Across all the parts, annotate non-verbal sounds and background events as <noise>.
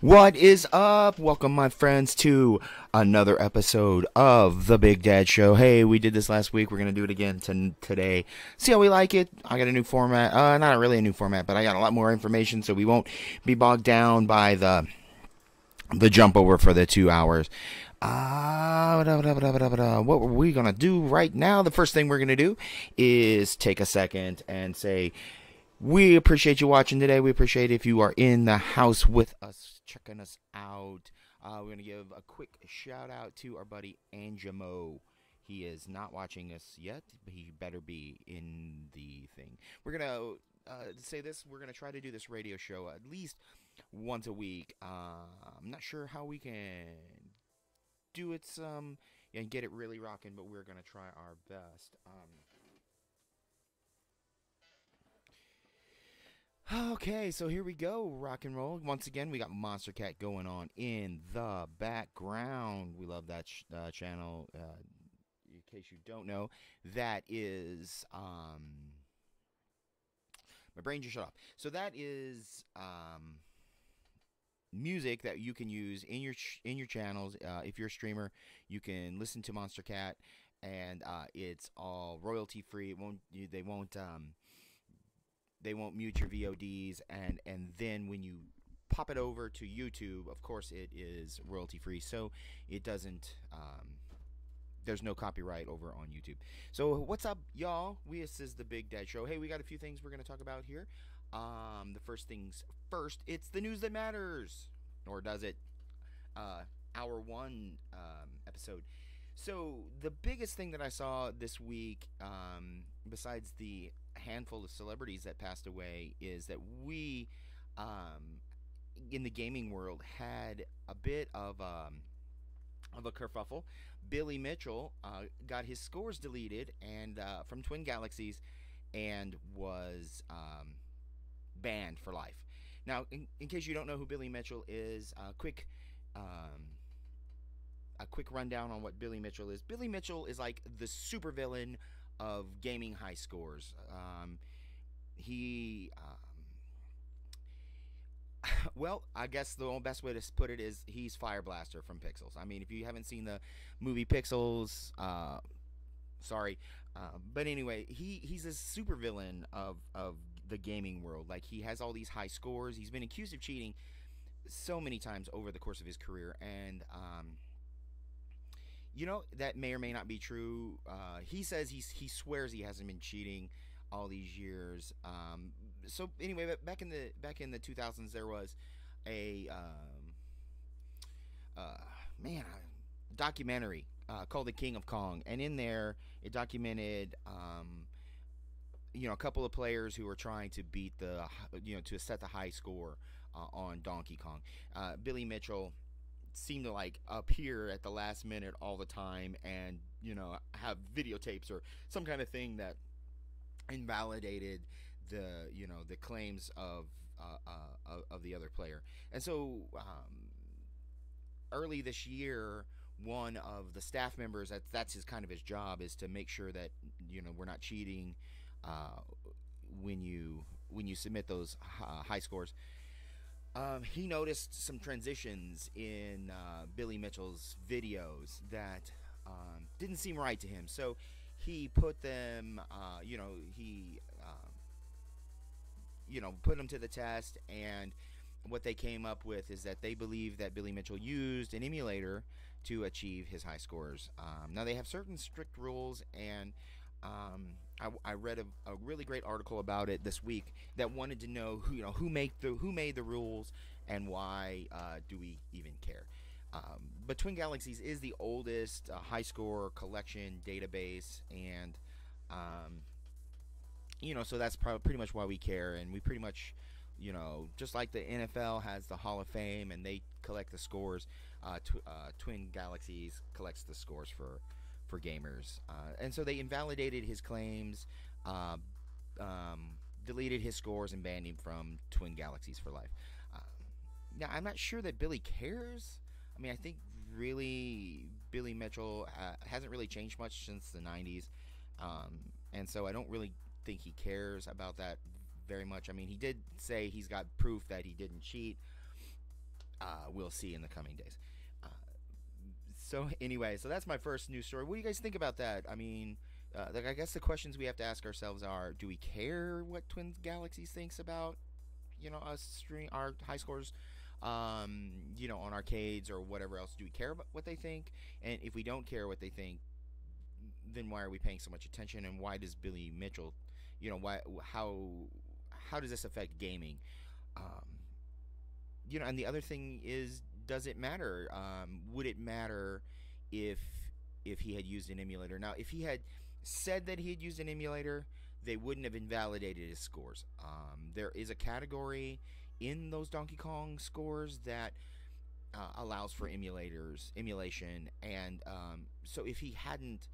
What is up? Welcome, my friends, to another episode of The Big Dad Show. Hey, we did this last week. We're going to do it again t- today. See how we like it. I got a new format. Uh, not really a new format, but I got a lot more information, so we won't be bogged down by the the jump over for the two hours. Uh, what were we going to do right now? The first thing we're going to do is take a second and say, we appreciate you watching today. We appreciate if you are in the house with us, checking us out. Uh, we're going to give a quick shout out to our buddy Anjamo. He is not watching us yet, but he better be in the thing. We're going to uh, say this. We're going to try to do this radio show at least once a week. Uh, I'm not sure how we can do it some and get it really rocking, but we're going to try our best. Um, Okay, so here we go, rock and roll. Once again, we got Monstercat going on in the background. We love that ch- uh, channel. Uh, in case you don't know, that is um, my brain just shut off. So that is um, music that you can use in your ch- in your channels. Uh, if you're a streamer, you can listen to Monstercat, and uh, it's all royalty free. It won't you, they won't um, they won't mute your VODs, and and then when you pop it over to YouTube, of course it is royalty free, so it doesn't. Um, there's no copyright over on YouTube. So what's up, y'all? We this is the Big Dad Show. Hey, we got a few things we're gonna talk about here. Um, the first things first, it's the news that matters, or does it? Uh, hour one um, episode. So the biggest thing that I saw this week, um, besides the handful of celebrities that passed away, is that we, um, in the gaming world, had a bit of um, of a kerfuffle. Billy Mitchell uh, got his scores deleted and uh, from Twin Galaxies, and was um, banned for life. Now, in, in, case you don't know who Billy Mitchell is, a uh, quick um, a quick rundown on what Billy Mitchell is. Billy Mitchell is like the supervillain of gaming high scores. Um, he, um, <laughs> well, I guess the best way to put it is he's Fire Blaster from Pixels. I mean, if you haven't seen the movie Pixels, uh, sorry, uh, but anyway, he he's a supervillain of of the gaming world. Like he has all these high scores. He's been accused of cheating so many times over the course of his career, and um, you know that may or may not be true. Uh, he says he's he swears he hasn't been cheating all these years. Um, so anyway, back in the back in the 2000s, there was a um, uh, man documentary uh, called The King of Kong, and in there it documented. Um, you know, a couple of players who were trying to beat the, you know, to set the high score uh, on Donkey Kong. Uh, Billy Mitchell seem to like appear at the last minute all the time and you know have videotapes or some kind of thing that invalidated the you know the claims of uh, uh, of the other player. And so um, early this year one of the staff members that that's his kind of his job is to make sure that you know we're not cheating uh, when you when you submit those uh, high scores um, he noticed some transitions in uh, Billy Mitchell's videos that um, didn't seem right to him. So he put them, uh, you know, he, uh, you know, put them to the test, and what they came up with is that they believe that Billy Mitchell used an emulator to achieve his high scores. Um, now they have certain strict rules, and um, I, I, read a, a, really great article about it this week that wanted to know who you know who made the who made the rules and why uh, do we even care. Um, but Twin Galaxies is the oldest uh, high score collection database, and um, you know so that's probably pretty much why we care, and we pretty much you know just like the NFL has the Hall of Fame and they collect the scores, uh, tw- uh, Twin Galaxies collects the scores for for gamers. Uh, and so they invalidated his claims, uh, um, deleted his scores, and banned him from Twin Galaxies for life. Uh, now, I'm not sure that Billy cares. I mean, I think really Billy Mitchell uh, hasn't really changed much since the 90s. Um, and so I don't really think he cares about that very much. I mean, he did say he's got proof that he didn't cheat. Uh, we'll see in the coming days. So anyway, so that's my first news story. What do you guys think about that? I mean, uh, like, I guess the questions we have to ask ourselves are: Do we care what Twin Galaxies thinks about, you know, us stream our high scores? um, you know, on arcades or whatever else? Do we care about what they think? And if we don't care what they think, then why are we paying so much attention? And why does Billy Mitchell, you know, why how how does this affect gaming? Um, you know, and the other thing is, does it matter? Um, would it matter if if he had used an emulator? Now, if he had said that he had used an emulator, they wouldn't have invalidated his scores. Um, there is a category in those Donkey Kong scores that uh, allows for emulators, emulation, and um, so if he hadn't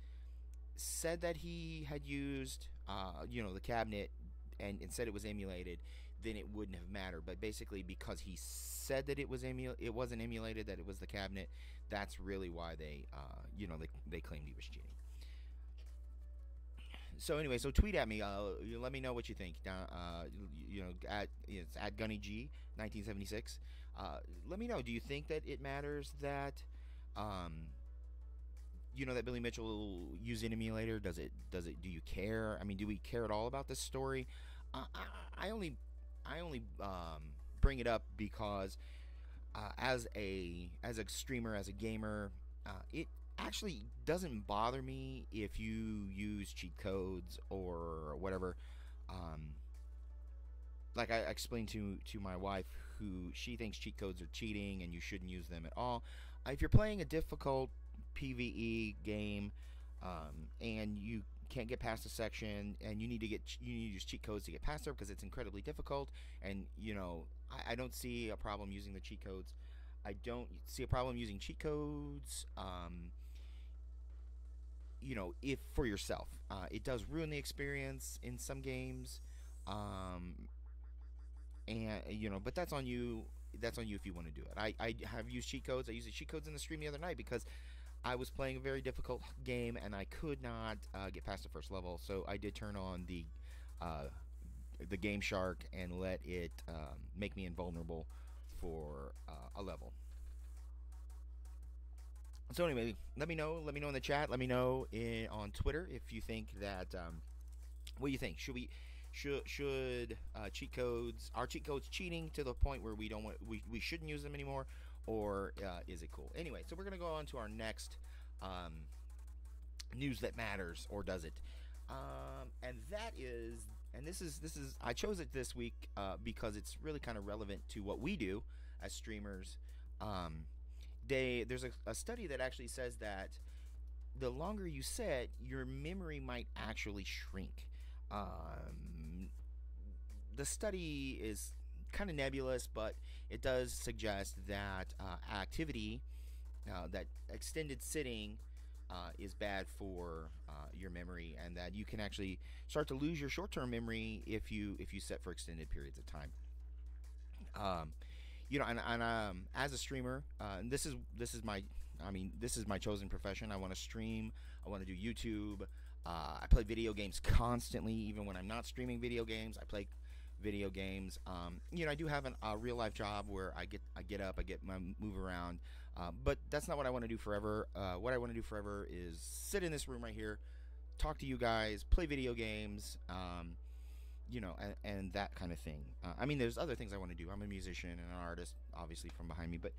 said that he had used, uh, you know, the cabinet and, and said it was emulated, then it wouldn't have mattered. But basically, because he said that it was emu- it wasn't emulated, that it was the cabinet, that's really why they, uh, you know, they, they claimed he was cheating so anyway, so tweet at me. Uh, let me know what you think. Uh, you know, at it's at Gunny G, 1976. Uh, let me know. Do you think that it matters that, um, you know, that Billy Mitchell used an emulator? Does it? Does it? Do you care? I mean, do we care at all about this story? I, I, only, I only um, bring it up because, uh, as a as a streamer, as a gamer, uh, it actually doesn't bother me if you use cheat codes or whatever. Um, like I explained to to my wife, who she thinks cheat codes are cheating and you shouldn't use them at all. If you're playing a difficult PVE game um, and you can't get past a section and you need to get you need to use cheat codes to get past there because it's incredibly difficult and you know I, I, don't see a problem using the cheat codes I don't see a problem using cheat codes um, you know, if for yourself, uh, it does ruin the experience in some games, um, and you know, but that's on you. That's on you if you want to do it. I, I have used cheat codes. I used the cheat codes in the stream the other night because I was playing a very difficult game and I could not uh, get past the first level. So I did turn on the uh, the GameShark and let it um, make me invulnerable for uh, a level. So anyway, let me know. Let me know in the chat. Let me know in, on Twitter if you think that. Um, what do you think? Should we? Should should uh, cheat codes? Are cheat codes cheating to the point where we don't want we, we shouldn't use them anymore, or uh, is it cool? Anyway, so we're gonna go on to our next um, news that matters, or does it? Um, and that is, and this is this is I chose it this week uh, because it's really kind of relevant to what we do as streamers. Um, they there's a, a study that actually says that the longer you set, your memory might actually shrink. Um, the study is kind of nebulous, but it does suggest that uh, activity, uh, that extended sitting, uh, is bad for uh, your memory, and that you can actually start to lose your short-term memory if you if you set for extended periods of time. Um, you know, and, and um, as a streamer, uh, and this is this is my, I mean, this is my chosen profession. I want to stream. I want to do YouTube. Uh, I play video games constantly, even when I'm not streaming video games. I play video games. Um, you know, I do have an, a real life job where I get I get up, I get my move around, uh, but that's not what I want to do forever. Uh, what I want to do forever is sit in this room right here, talk to you guys, play video games. Um, you know, and, and that kind of thing. Uh, I mean, there's other things I want to do. I'm a musician and an artist, obviously from behind me, but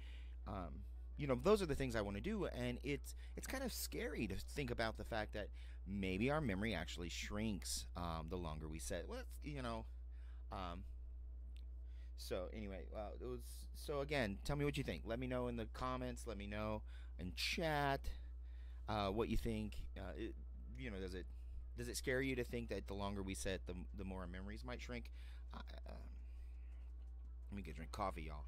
um, you know, those are the things I want to do, and it's it's kind of scary to think about the fact that maybe our memory actually shrinks um, the longer we set. Well, you know, um, so anyway, uh, it was so again. Tell me what you think. Let me know in the comments. Let me know in chat uh, what you think. Uh, it, you know, does it does it scare you to think that the longer we sit, the, the more our memories might shrink? Uh, let me get drink coffee, y'all.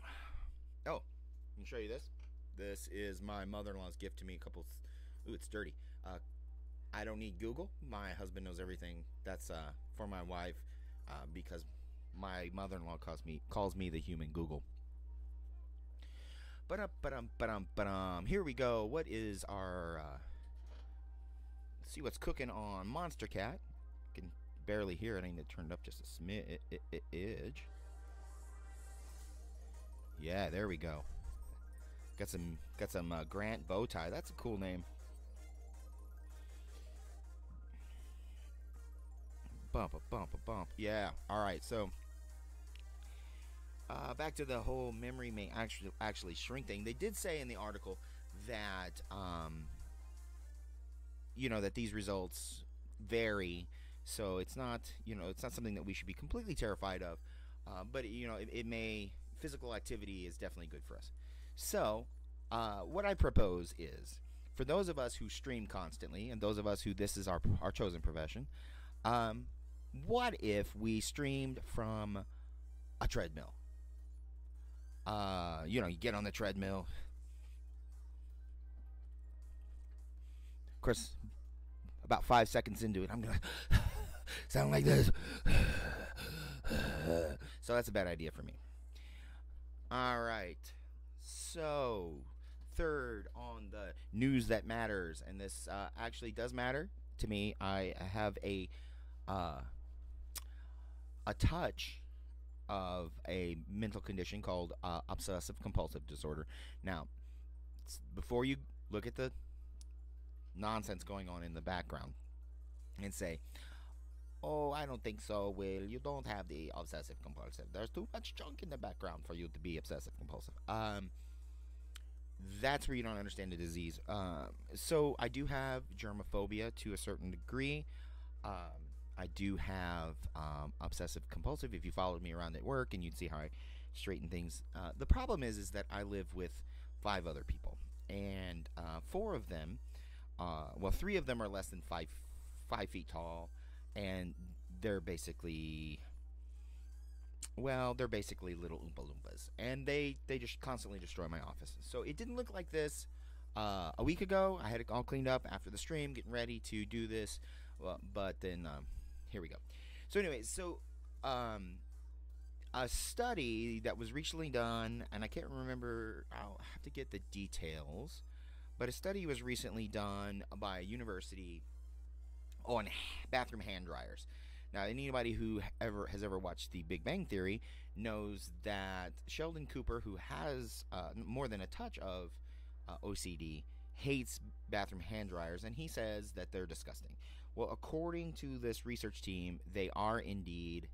<sighs> Oh, let me show you this. This is my mother-in-law's gift to me. A couple. Ooh, it's dirty. Uh, I don't need Google. My husband knows everything. That's uh, for my wife uh, because my mother-in-law calls me calls me the human Google. But um, but um, but um, but um. Here we go. What is our uh, see what's cooking on Monstercat. Can barely hear it. I need to turn it up just a smidge. Yeah, there we go. Got some got some uh, Grant Bowtie. That's a cool name. Bump a bump a bump. Yeah. All right. So uh, back to the whole memory may actually actually shrink thing. They did say in the article that um, you know that these results vary, so it's not you know it's not something that we should be completely terrified of. Uh, but you know it, it may physical activity is definitely good for us. So, uh, what I propose is for those of us who stream constantly, and those of us who this is our our chosen profession, um, what if we streamed from a treadmill? Uh, you know, you get on the treadmill. Of course, about five seconds into it, I'm gonna <laughs> sound like this. so that's a bad idea for me. All right. So, third on the news that matters, and this uh, actually does matter to me. I have a uh, a touch of a mental condition called uh, obsessive compulsive disorder. Now, before you look at the nonsense going on in the background and say, Oh, I don't think so, Will. You don't have the obsessive compulsive. There's too much junk in the background for you to be obsessive compulsive. Um, that's where you don't understand the disease. Um, so I do have germophobia to a certain degree. Um, I do have um, obsessive compulsive. If you followed me around at work, and you'd see how I straighten things. Uh, the problem is, is that I live with five other people, and uh, four of them, uh, well, three of them are less than five five feet tall and they're basically well, they're basically little Oompa Loompas, and they they just constantly destroy my office. So it didn't look like this uh, a week ago. I had it all cleaned up after the stream, getting ready to do this. Well, but then um, here we go. So anyway, so um, a study that was recently done, and I can't remember. I'll have to get the details, but a study was recently done by a university on bathroom hand dryers. Now, anybody who ever has ever watched The Big Bang Theory knows that Sheldon Cooper, who has uh, more than a touch of uh, OCD, hates bathroom hand dryers, and he says that they're disgusting. Well, according to this research team, they are indeed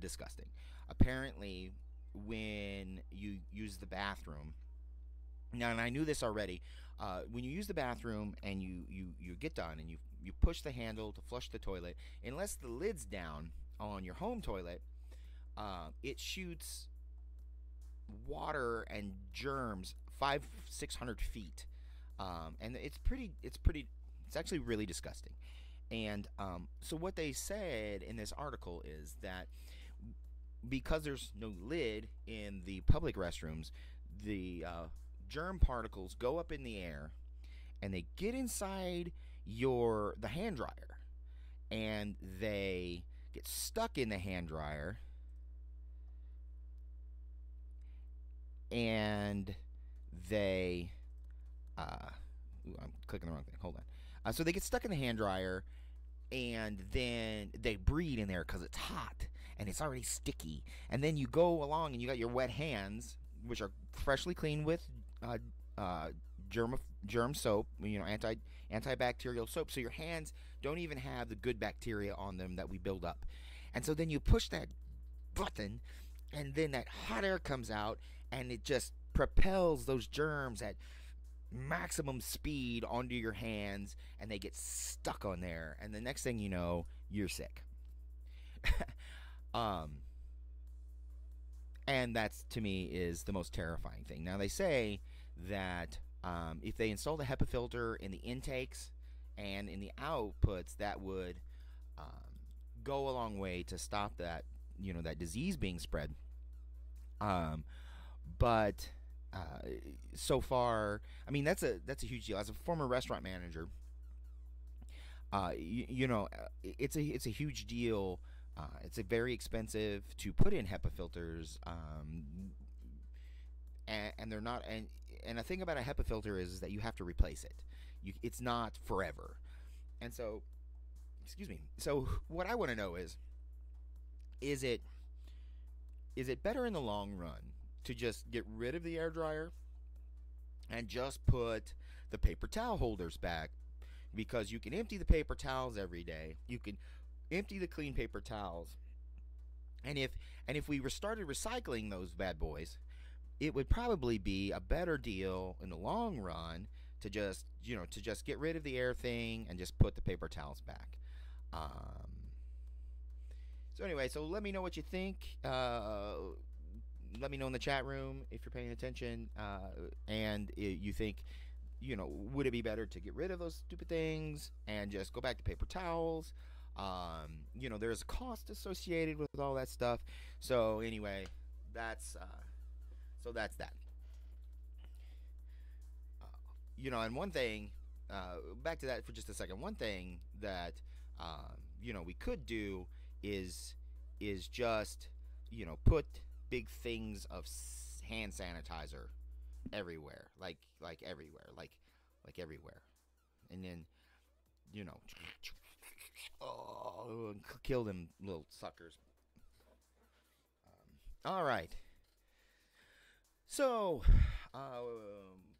disgusting. Apparently, when you use the bathroom, now, and I knew this already, uh, when you use the bathroom and you, you, you get done and you you push the handle to flush the toilet. Unless the lid's down on your home toilet, uh, it shoots water and germs five six hundred feet, um, and it's pretty. It's pretty. It's actually really disgusting. And um, so what they said in this article is that because there's no lid in the public restrooms, the uh, germ particles go up in the air and they get inside your the hand dryer and they get stuck in the hand dryer and they uh ooh, I'm clicking the wrong thing. Hold on. Uh, so they get stuck in the hand dryer and then they breed in there because it's hot and it's already sticky. And then you go along and you got your wet hands, which are freshly cleaned with uh, uh, germ germ soap, you know, anti antibacterial soap. So your hands don't even have the good bacteria on them that we build up. And so then you push that button, and then that hot air comes out, and it just propels those germs at maximum speed onto your hands, and they get stuck on there. And the next thing you know, you're sick. <laughs> um, and that's to me is the most terrifying thing. Now they say that um, if they install the HEPA filter in the intakes and in the outputs, that would um, go a long way to stop that, you know, that disease being spread. Um, but uh, so far, I mean, that's a that's a huge deal. As a former restaurant manager, uh, you, you, know, uh, it's a it's a huge deal. Uh, it's a very expensive to put in HEPA filters, um, and, and, they're not. And and the thing about a HEPA filter is, is that you have to replace it. You, it's not forever. And so, excuse me. So what I want to know is, is it is it better in the long run to just get rid of the air dryer and just put the paper towel holders back because you can empty the paper towels every day. You can empty the clean paper towels. And if and if we started recycling those bad boys, it would probably be a better deal in the long run to just you know to just get rid of the air thing and just put the paper towels back. Um, so anyway, so let me know what you think. Uh, let me know in the chat room if you're paying attention uh, and you think you know would it be better to get rid of those stupid things and just go back to paper towels? Um, you know there's a cost associated with all that stuff. So anyway that's uh, so that's that. Uh, you know and one thing uh, back to that for just a second. One thing that um, you know we could do is is just you know put big things of hand sanitizer everywhere like like everywhere like like everywhere. And then you know <sniffs> oh kill them little suckers. Um, all right. So uh,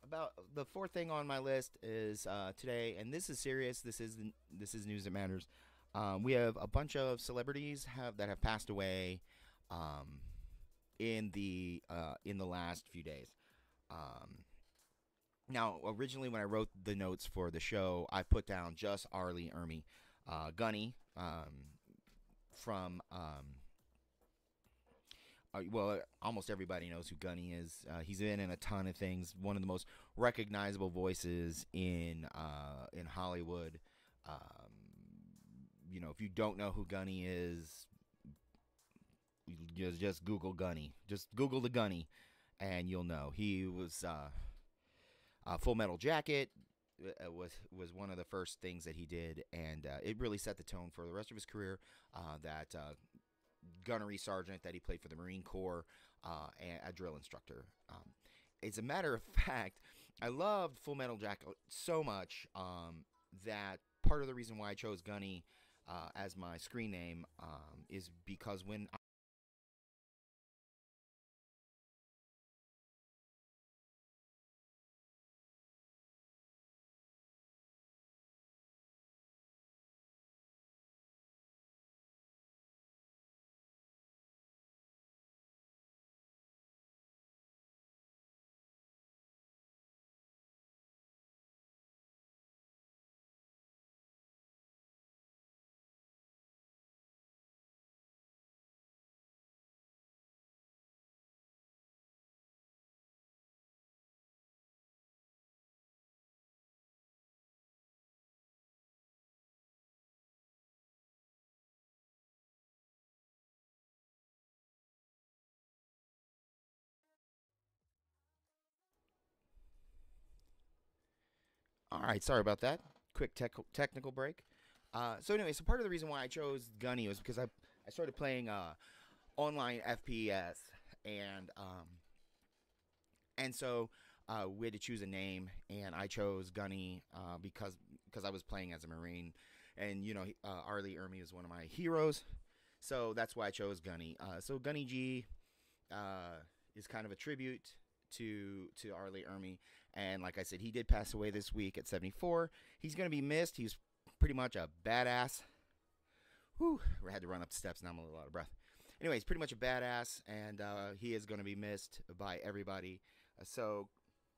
about the fourth thing on my list is uh, today and this is serious this is this is news that matters. Um, we have a bunch of celebrities have that have passed away. Um, in the uh, in the last few days. Um, now, originally when I wrote the notes for the show, I put down just R. Lee Ermey, uh, Gunny um, from. Um, uh, well, almost everybody knows who Gunny is. Uh, he's been in a ton of things. One of the most recognizable voices in uh, in Hollywood. Um, you know, if you don't know who Gunny is, just just Google Gunny. Just Google the Gunny, and you'll know. He was uh, Full Metal Jacket uh, was was one of the first things that he did, and uh, it really set the tone for the rest of his career. Uh, that uh, gunnery sergeant that he played for the Marine Corps and a drill instructor. Um, as a matter of <laughs> fact, I loved Full Metal Jacket so much um, that part of the reason why I chose Gunny uh, as my screen name um, is because when All right, sorry about that. Quick tech technical break. Uh, so anyway, so part of the reason why I chose Gunny was because I I started playing uh, online FPS and um, and so uh, we had to choose a name, and I chose Gunny uh, because because I was playing as a Marine, and you know uh, R. Lee Ermey is one of my heroes, so that's why I chose Gunny. Uh, so Gunny G uh, is kind of a tribute to to R. Lee Ermey, and like I said, he did pass away this week at 74. He's going to be missed. He's pretty much a badass. Whew, I had to run up the steps. Now I'm a little out of breath. Anyway, he's pretty much a badass, and uh, he is going to be missed by everybody. Uh, so,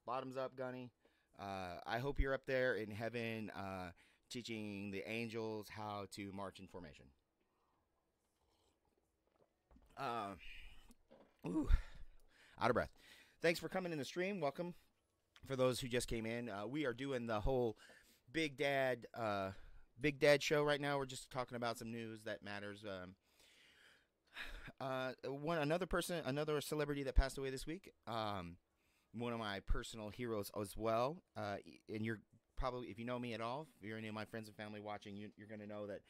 bottoms up, Gunny. Uh, I hope you're up there in heaven uh, teaching the angels how to march in formation. Uh, ooh, out of breath. Thanks for coming in the stream. Welcome for those who just came in, uh, we are doing the whole Big Dad uh, Big Dad show right now. We're just talking about some news that matters. Um, uh, one another person, another celebrity that passed away this week. Um, one of my personal heroes as well. Uh, and you're probably, if you know me at all, if you're any of my friends and family watching, you, are going to know that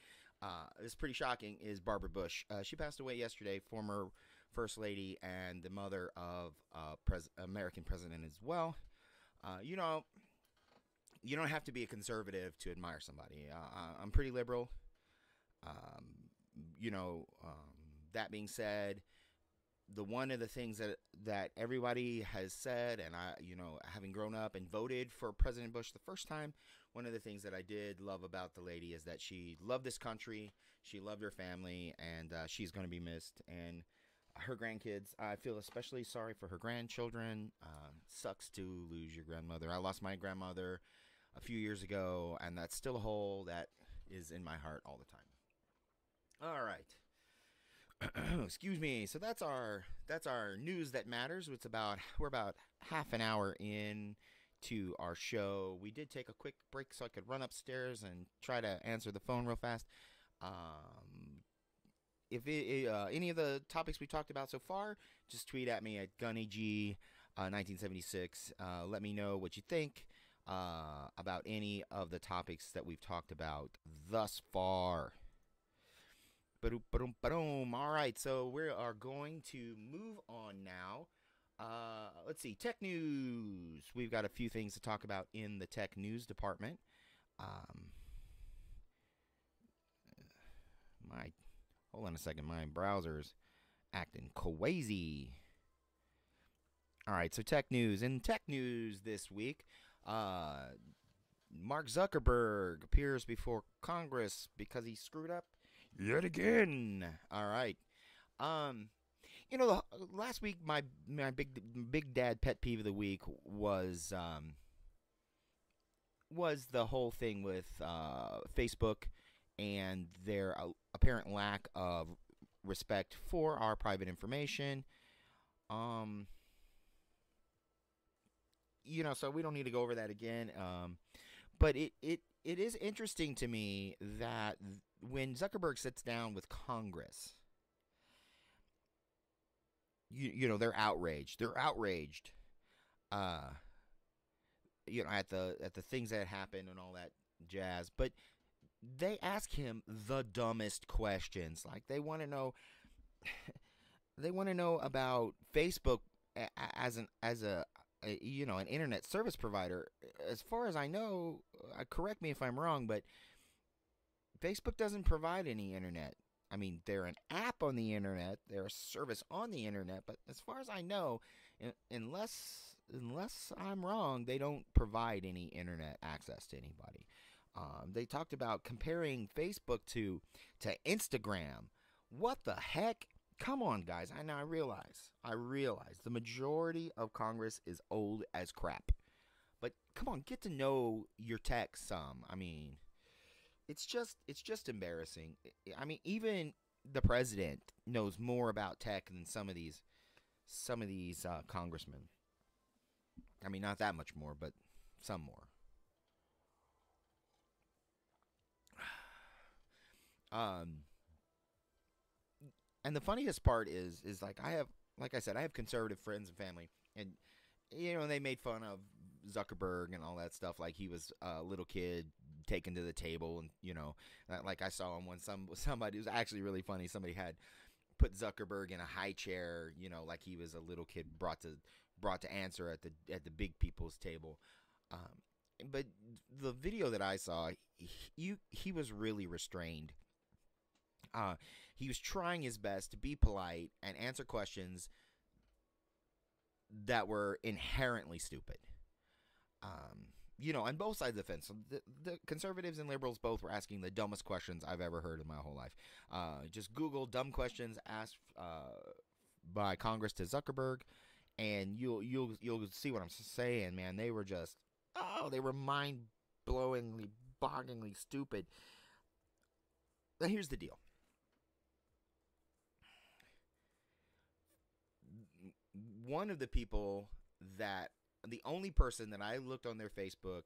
uh, it's pretty shocking. Is Barbara Bush? Uh, she passed away yesterday. Former First Lady and the mother of uh, pres- American president as well. Uh, you know, you don't have to be a conservative to admire somebody. Uh, I'm pretty liberal. Um, you know, um, that being said, the one of the things that that everybody has said, and I, you know, having grown up and voted for President Bush the first time, one of the things that I did love about the lady is that she loved this country, she loved her family, and uh, she's going to be missed. And her grandkids, I feel especially sorry for her grandchildren. Uh, sucks to lose your grandmother. I lost my grandmother a few years ago, and that's still a hole that is in my heart all the time. All right. <clears throat> excuse me. So that's our that's our news that matters. It's about we're about half an hour in to our show. We did take a quick break so I could run upstairs and try to answer the phone real fast. Um, if it, uh, any of the topics we talked about so far, just tweet at me at GunnyG. Uh, 1976. Uh, let me know what you think uh, about any of the topics that we've talked about thus far. All right, so we are going to move on now. Uh, let's see, tech news. We've got a few things to talk about in the tech news department. Um, my, hold on a second, my browser's acting crazy. All right, so tech news. In tech news this week, uh, Mark Zuckerberg appears before Congress because he screwed up yet again. All right. Um, you know, last week my my big big dad pet peeve of the week was um was the whole thing with uh, Facebook and their uh, apparent lack of respect for our private information. Um, you know, so we don't need to go over that again. Um, but it, it, it is interesting to me that when Zuckerberg sits down with Congress, you, you know, they're outraged. They're outraged. Uh, you know, at the at the things that happened and all that jazz. But they ask him the dumbest questions. Like they want to know <sighs> they want to know about Facebook as an as a a, you know, an internet service provider. As far as I know, uh, correct me if I'm wrong, but Facebook doesn't provide any internet. I mean, they're an app on the internet, they're a service on the internet, but as far as I know, unless unless I'm wrong, they don't provide any internet access to anybody. Um, they talked about comparing Facebook to to Instagram. What the heck? Come on, guys. I now I realize, I realize the majority of Congress is old as crap. But come on, get to know your tech some. I mean, it's just it's just embarrassing. I mean, even the president knows more about tech than some of these some of these uh, congressmen. I mean, not that much more, but some more. Um, and the funniest part is is like I have like I said I have conservative friends and family and you know they made fun of Zuckerberg and all that stuff like he was a little kid taken to the table and you know like I saw him when some <laughs> somebody was actually really funny somebody had put Zuckerberg in a high chair you know like he was a little kid brought to brought to answer at the at the big people's table. Um, but the video that I saw he, he, he was really restrained uh, he was trying his best to be polite and answer questions that were inherently stupid. Um, you know, on both sides of the fence, the, the, conservatives and liberals both were asking the dumbest questions I've ever heard in my whole life. Uh, just Google dumb questions asked uh, by Congress to Zuckerberg, and you'll you'll you'll see what I'm saying, man. They were just oh, they were mind blowingly, bogglingly stupid. Now here's the deal. One of the people that the only person that I looked on their Facebook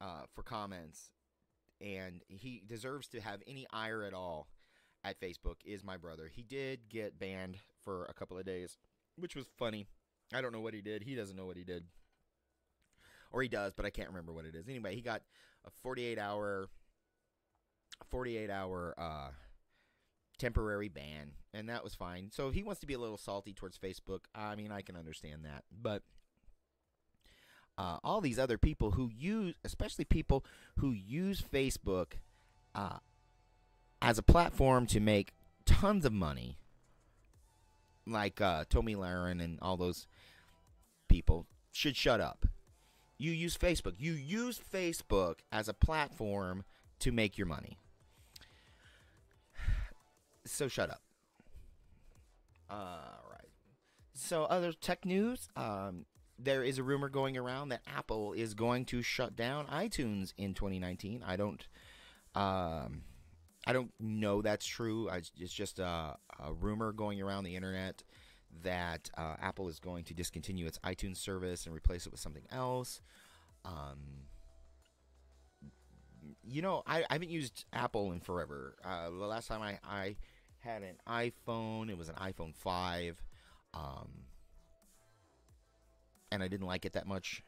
uh, for comments, and he deserves to have any ire at all at Facebook is my brother. He did get banned for a couple of days, which was funny. I don't know what he did. He doesn't know what he did. Or he does, but I can't remember what it is. Anyway, he got a 48 hour 48 hour uh, temporary ban, and that was fine. So if he wants to be a little salty towards Facebook, I mean, I can understand that. But uh, all these other people who use, especially people who use Facebook uh, as a platform to make tons of money, like uh, Tomi Lahren and all those people, should shut up. You use Facebook. You use Facebook as a platform to make your money. So shut up. All right. So other tech news. Um, there is a rumor going around that Apple is going to shut down iTunes in 2019. I don't. Um, I don't know that's true. I, it's just a, a, rumor going around the internet that uh, Apple is going to discontinue its iTunes service and replace it with something else. Um, you know, I, I, haven't used Apple in forever. Uh, the last time I, I had an iPhone, it was an iPhone 5. Um, and I didn't like it that much.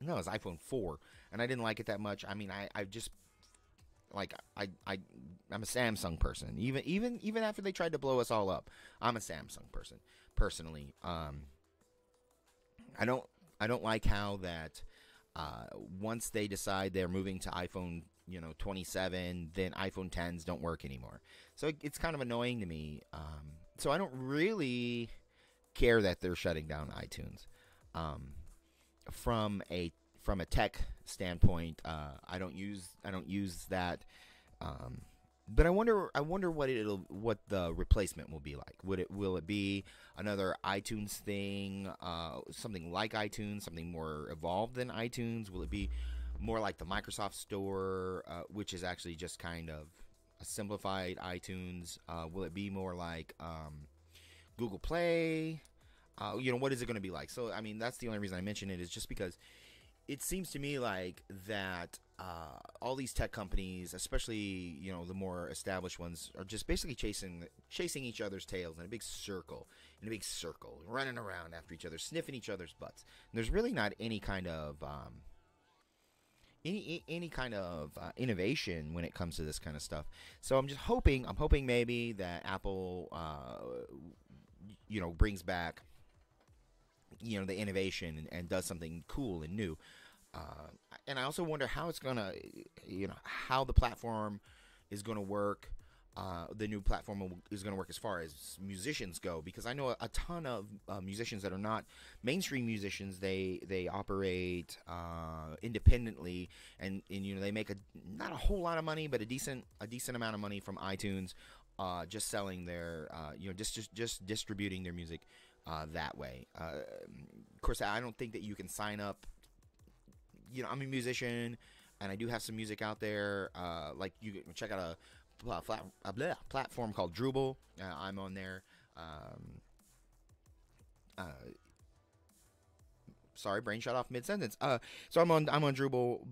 No, it was iPhone 4, and I didn't like it that much. I mean, I, I just like I I I'm a Samsung person. Even even even after they tried to blow us all up, I'm a Samsung person personally. Um, I don't I don't like how that uh, once they decide they're moving to iPhone, you know, 27, then iPhone 10s don't work anymore. So it, it's kind of annoying to me. Um, so I don't really care that they're shutting down iTunes. Um, from a from a tech standpoint, uh, I don't use I don't use that. Um, but I wonder I wonder what it'll what the replacement will be like. Would it will it be another iTunes thing, uh, something like iTunes, something more evolved than iTunes? Will it be more like the Microsoft Store, uh, which is actually just kind of a simplified iTunes? Uh, will it be more like um, Google Play? Uh, you know, what is it going to be like? So, I mean, that's the only reason I mention it is just because it seems to me like that uh, all these tech companies, especially you know the more established ones, are just basically chasing chasing each other's tails in a big circle, in a big circle, running around after each other, sniffing each other's butts. And there's really not any kind of um, any any kind of uh, innovation when it comes to this kind of stuff. So I'm just hoping, I'm hoping maybe that Apple, uh, you know, brings back you know the innovation and, and does something cool and new. Uh, and I also wonder how it's gonna, you know, how the platform is gonna work. Uh, the new platform is going to work as far as musicians go because I know a, a ton of uh, musicians that are not mainstream musicians. They they operate uh, independently and, and you know they make a not a whole lot of money, but a decent a decent amount of money from iTunes, uh, just selling their uh, you know just just just distributing their music that way. Of course, I don't think that you can sign up. You know, I'm a musician, and I do have some music out there. Uh, like you check out a, a, platform called Drooble. Uh, I'm on there. Um, uh, sorry, brain shut off mid sentence. Uh, so I'm on I'm on Drooble,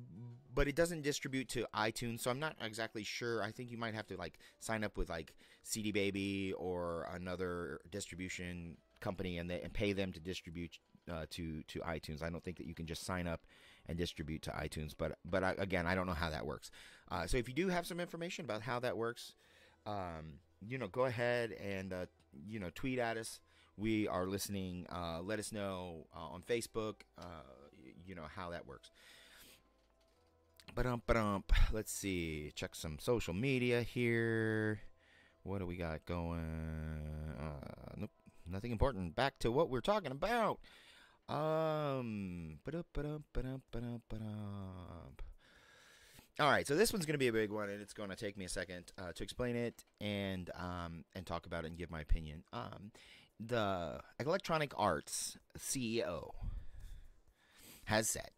but it doesn't distribute to iTunes, so I'm not exactly sure. I think you might have to like sign up with like CD Baby or another distribution company and, they, and pay them to distribute uh, to to iTunes. I don't think that you can just sign up and distribute to iTunes. But but I, again, I don't know how that works. Uh, so if you do have some information about how that works, um, you know, go ahead and uh, you know tweet at us. We are listening. Uh, let us know uh, on Facebook. Uh, you know how that works. But um, but um, let's see. Check some social media here. What do we got going? nope nothing important. Back to what we're talking about. Um, all right, so this one's going to be a big one, and it's going to take me a second uh, to explain it and um, and talk about it and give my opinion. Um, the Electronic Arts CEO has said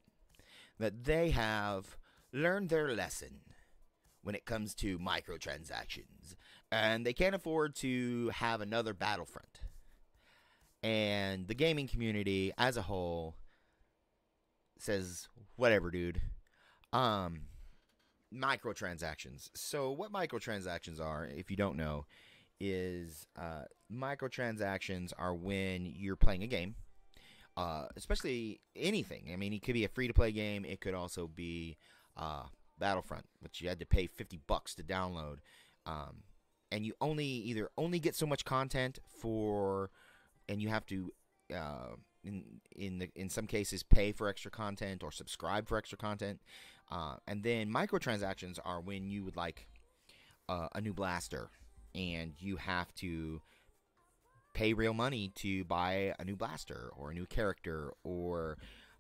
that they have learned their lesson when it comes to microtransactions, and they can't afford to have another Battlefront and the gaming community as a whole says whatever dude um microtransactions. So what microtransactions are if you don't know is uh, microtransactions are when you're playing a game uh, especially anything. I mean it could be a free to play game. It could also be uh, battlefront which you had to pay 50 bucks to download. Um, and you only either only get so much content for and you have to uh, in in the in some cases pay for extra content or subscribe for extra content. Uh, and then microtransactions are when you would like uh, a new blaster and you have to pay real money to buy a new blaster or a new character or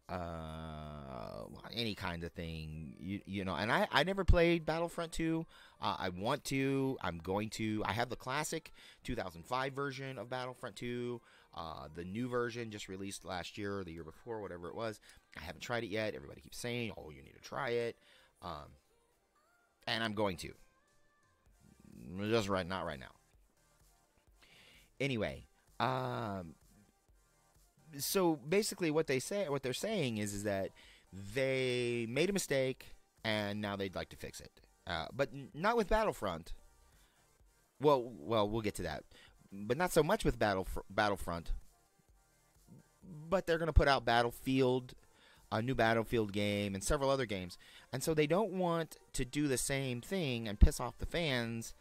uh, any kind of thing you, you know and I, I never played battlefront 2 uh, i want to. I'm going to. I have the classic 2005 version of battlefront 2 uh, the new version just released last year or the year before whatever it was. I haven't tried it yet. Everybody keeps saying oh you need to try it. Um, and i'm going to. Just right not right now. Anyway um, so basically what they say what they're saying is is that they made a mistake and now they'd like to fix it. Uh, but not with battlefront. Well well we'll get to that but not so much with battle battlefront but they're going to put out battlefield a new battlefield game and several other games and so they don't want to do the same thing and piss off the fans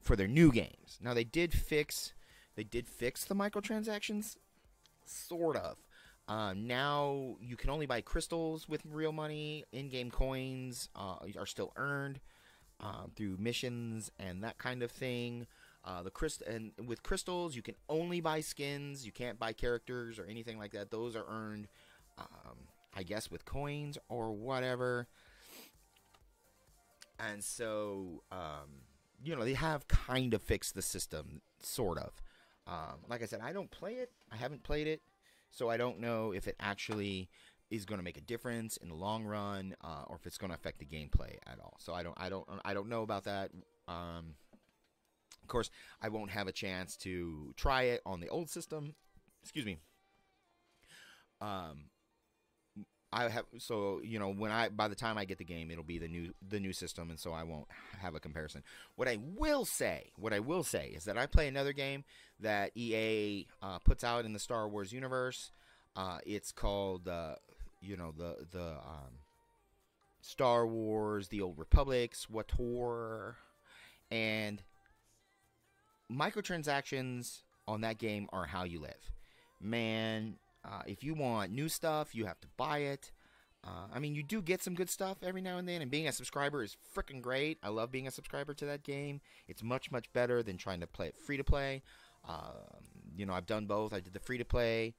for their new games now they did fix they did fix the microtransactions sort of. Uh, now you can only buy crystals with real money. In-game coins uh, are still earned uh, through missions and that kind of thing. Uh, the crystal and with crystals, you can only buy skins. You can't buy characters or anything like that. Those are earned, um, I guess, with coins or whatever. And so, um, you know, they have kind of fixed the system, sort of. Um, like I said, I don't play it. I haven't played it, so I don't know if it actually is going to make a difference in the long run, uh, or if it's going to affect the gameplay at all. So I don't, I don't, I don't know about that. Um, course, I won't have a chance to try it on the old system. Excuse me. Um, I have so you know when I by the time I get the game it'll be the new the new system and so I won't have a comparison. What I will say, what I will say is that I play another game that EA uh, puts out in the Star Wars universe. Uh, it's called uh, you know the the um, Star Wars: The Old Republic, SWTOR, and microtransactions on that game are how you live. Man, uh, if you want new stuff, you have to buy it. Uh, I mean, you do get some good stuff every now and then, and being a subscriber is freaking great. I love being a subscriber to that game. It's much, much better than trying to play it free to play. Um, you know, I've done both. I did the free to play,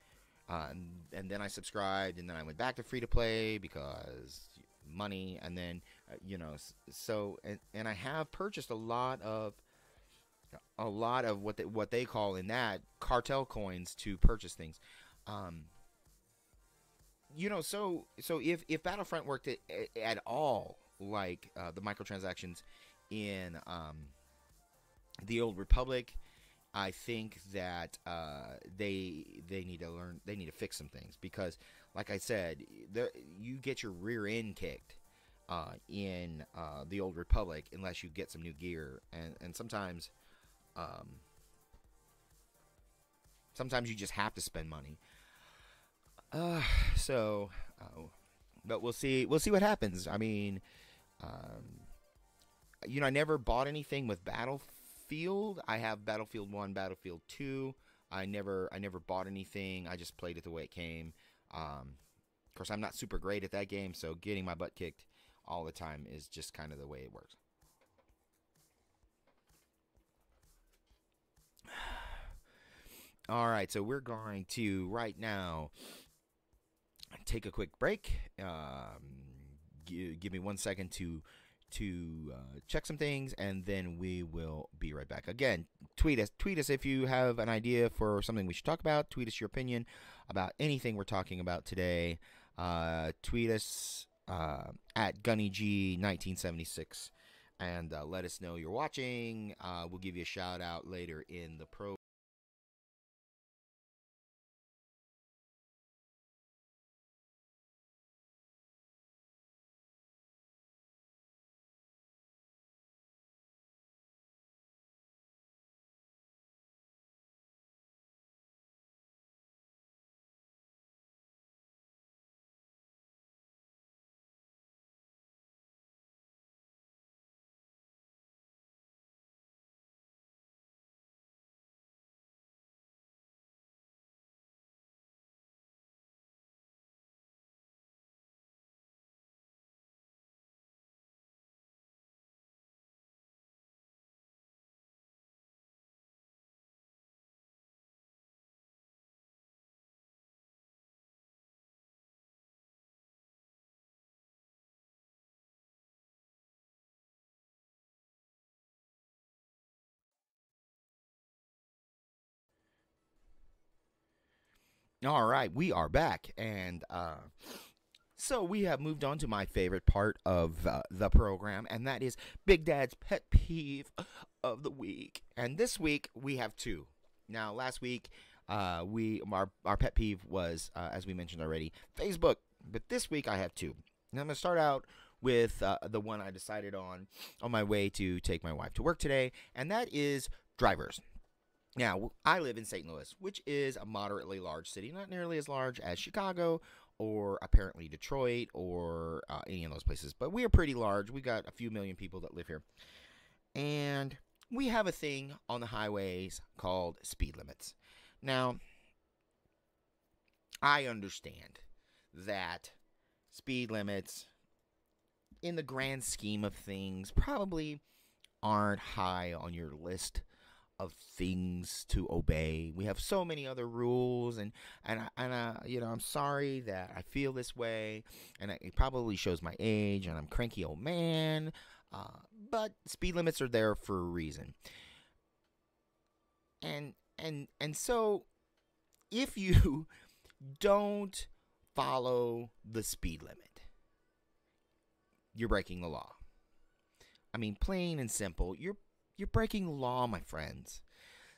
uh, and, and, then I subscribed, and then I went back to free to play because money, and then, uh, you know, so, and, and I have purchased a lot of a lot of what they, what they call in that cartel coins to purchase things. Um, you know, so so if if Battlefront worked at, at all like uh, the microtransactions in um, the old Republic, I think that uh, they they need to learn they need to fix some things because, like I said, the, you get your rear end kicked uh, in uh, the old Republic unless you get some new gear, and and sometimes, um, sometimes you just have to spend money. Uh, so, uh, but we'll see. We'll see what happens. I mean, um, you know, I never bought anything with Battlefield. I have Battlefield One, Battlefield Two. I never, I never bought anything. I just played it the way it came. Um, of course, I'm not super great at that game, so getting my butt kicked all the time is just kind of the way it works. All right, so we're going to right now take a quick break. Um, give, give me one second to to uh, check some things, and then we will be right back. Again, tweet us. Tweet us if you have an idea for something we should talk about. Tweet us your opinion about anything we're talking about today. Uh, tweet us uh, at GunnyG1976 and uh, let us know you're watching. Uh, we'll give you a shout out later in the pro. All right, we are back, and uh, so we have moved on to my favorite part of uh, the program, and that is Big Dad's pet peeve of the week. And this week we have two. Now, last week uh, we our our pet peeve was, uh, as we mentioned already, Facebook. But this week I have two. Now I'm gonna start out with uh, the one I decided on on my way to take my wife to work today, and that is drivers. Now, I live in St. Louis, which is a moderately large city, not nearly as large as Chicago or apparently Detroit or uh, any of those places, but we are pretty large. We got a few million people that live here. And we have a thing on the highways called speed limits. Now, I understand that speed limits, in the grand scheme of things, probably aren't high on your list of things to obey. We have so many other rules, and and and uh, you know, I'm sorry that I feel this way, and it probably shows my age, and I'm cranky old man. Uh, but speed limits are there for a reason, and and and so if <laughs> you don't follow the speed limit, you're breaking the law. I mean, plain and simple, you're you're breaking law, my friends.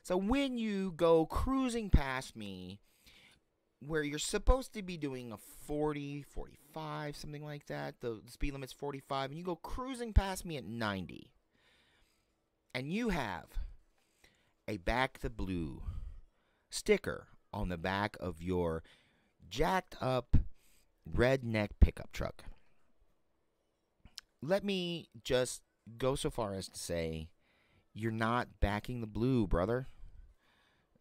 So when you go cruising past me, where you're supposed to be doing a 40, 45, something like that, the speed limit's 45, and you go cruising past me at 90, and you have a Back the Blue sticker on the back of your jacked up redneck pickup truck. Let me just go so far as to say you're not backing the blue, brother.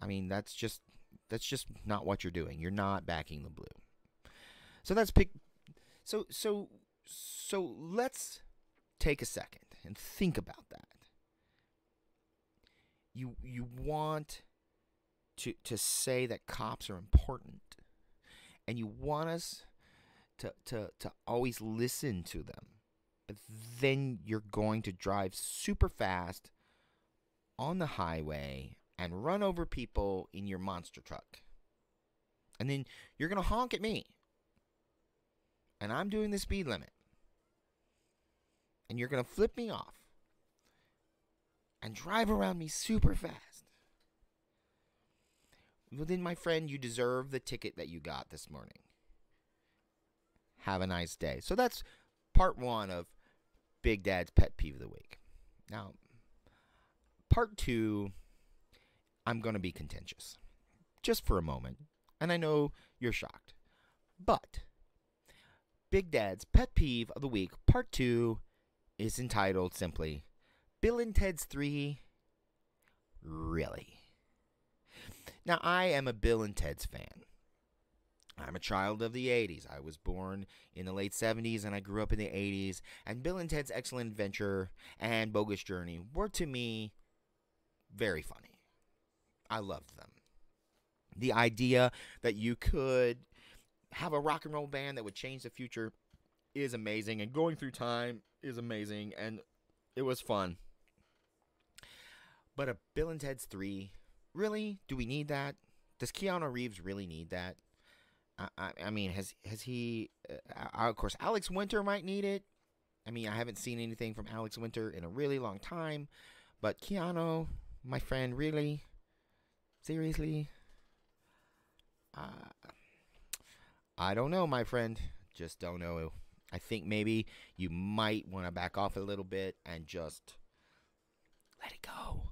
I mean, that's just that's just not what you're doing. You're not backing the blue. So that's pick so so so let's take a second and think about that. You you want to to say that cops are important and you want us to to to always listen to them. But then you're going to drive super fast on the highway and run over people in your monster truck. And then you're going to honk at me. And I'm doing the speed limit. And you're going to flip me off and drive around me super fast. Well, then, my friend, you deserve the ticket that you got this morning. Have a nice day. So that's part one of Big Dad's pet peeve of the week. Now, part two, I'm going to be contentious. Just for a moment. And I know you're shocked. But Big Dad's pet peeve of the week, part two, is entitled simply Bill and Ted's 3 Really? Now, I am a Bill and Ted's fan. I'm a child of the 80s. I was born in the late 70s and I grew up in the 80s. And Bill and Ted's Excellent Adventure and Bogus Journey were to me very funny. I loved them. The idea that you could have a rock and roll band that would change the future is amazing, and going through time is amazing, and it was fun. But a Bill and Ted's 3, really? Do we need that? Does Keanu Reeves really need that? I, I, I mean, has has he? Uh, of course, Alex Winter might need it. I mean, I haven't seen anything from Alex Winter in a really long time, but Keanu, my friend, really? Seriously? Uh, I don't know, my friend. Just don't know. I think maybe you might want to back off a little bit and just let it go.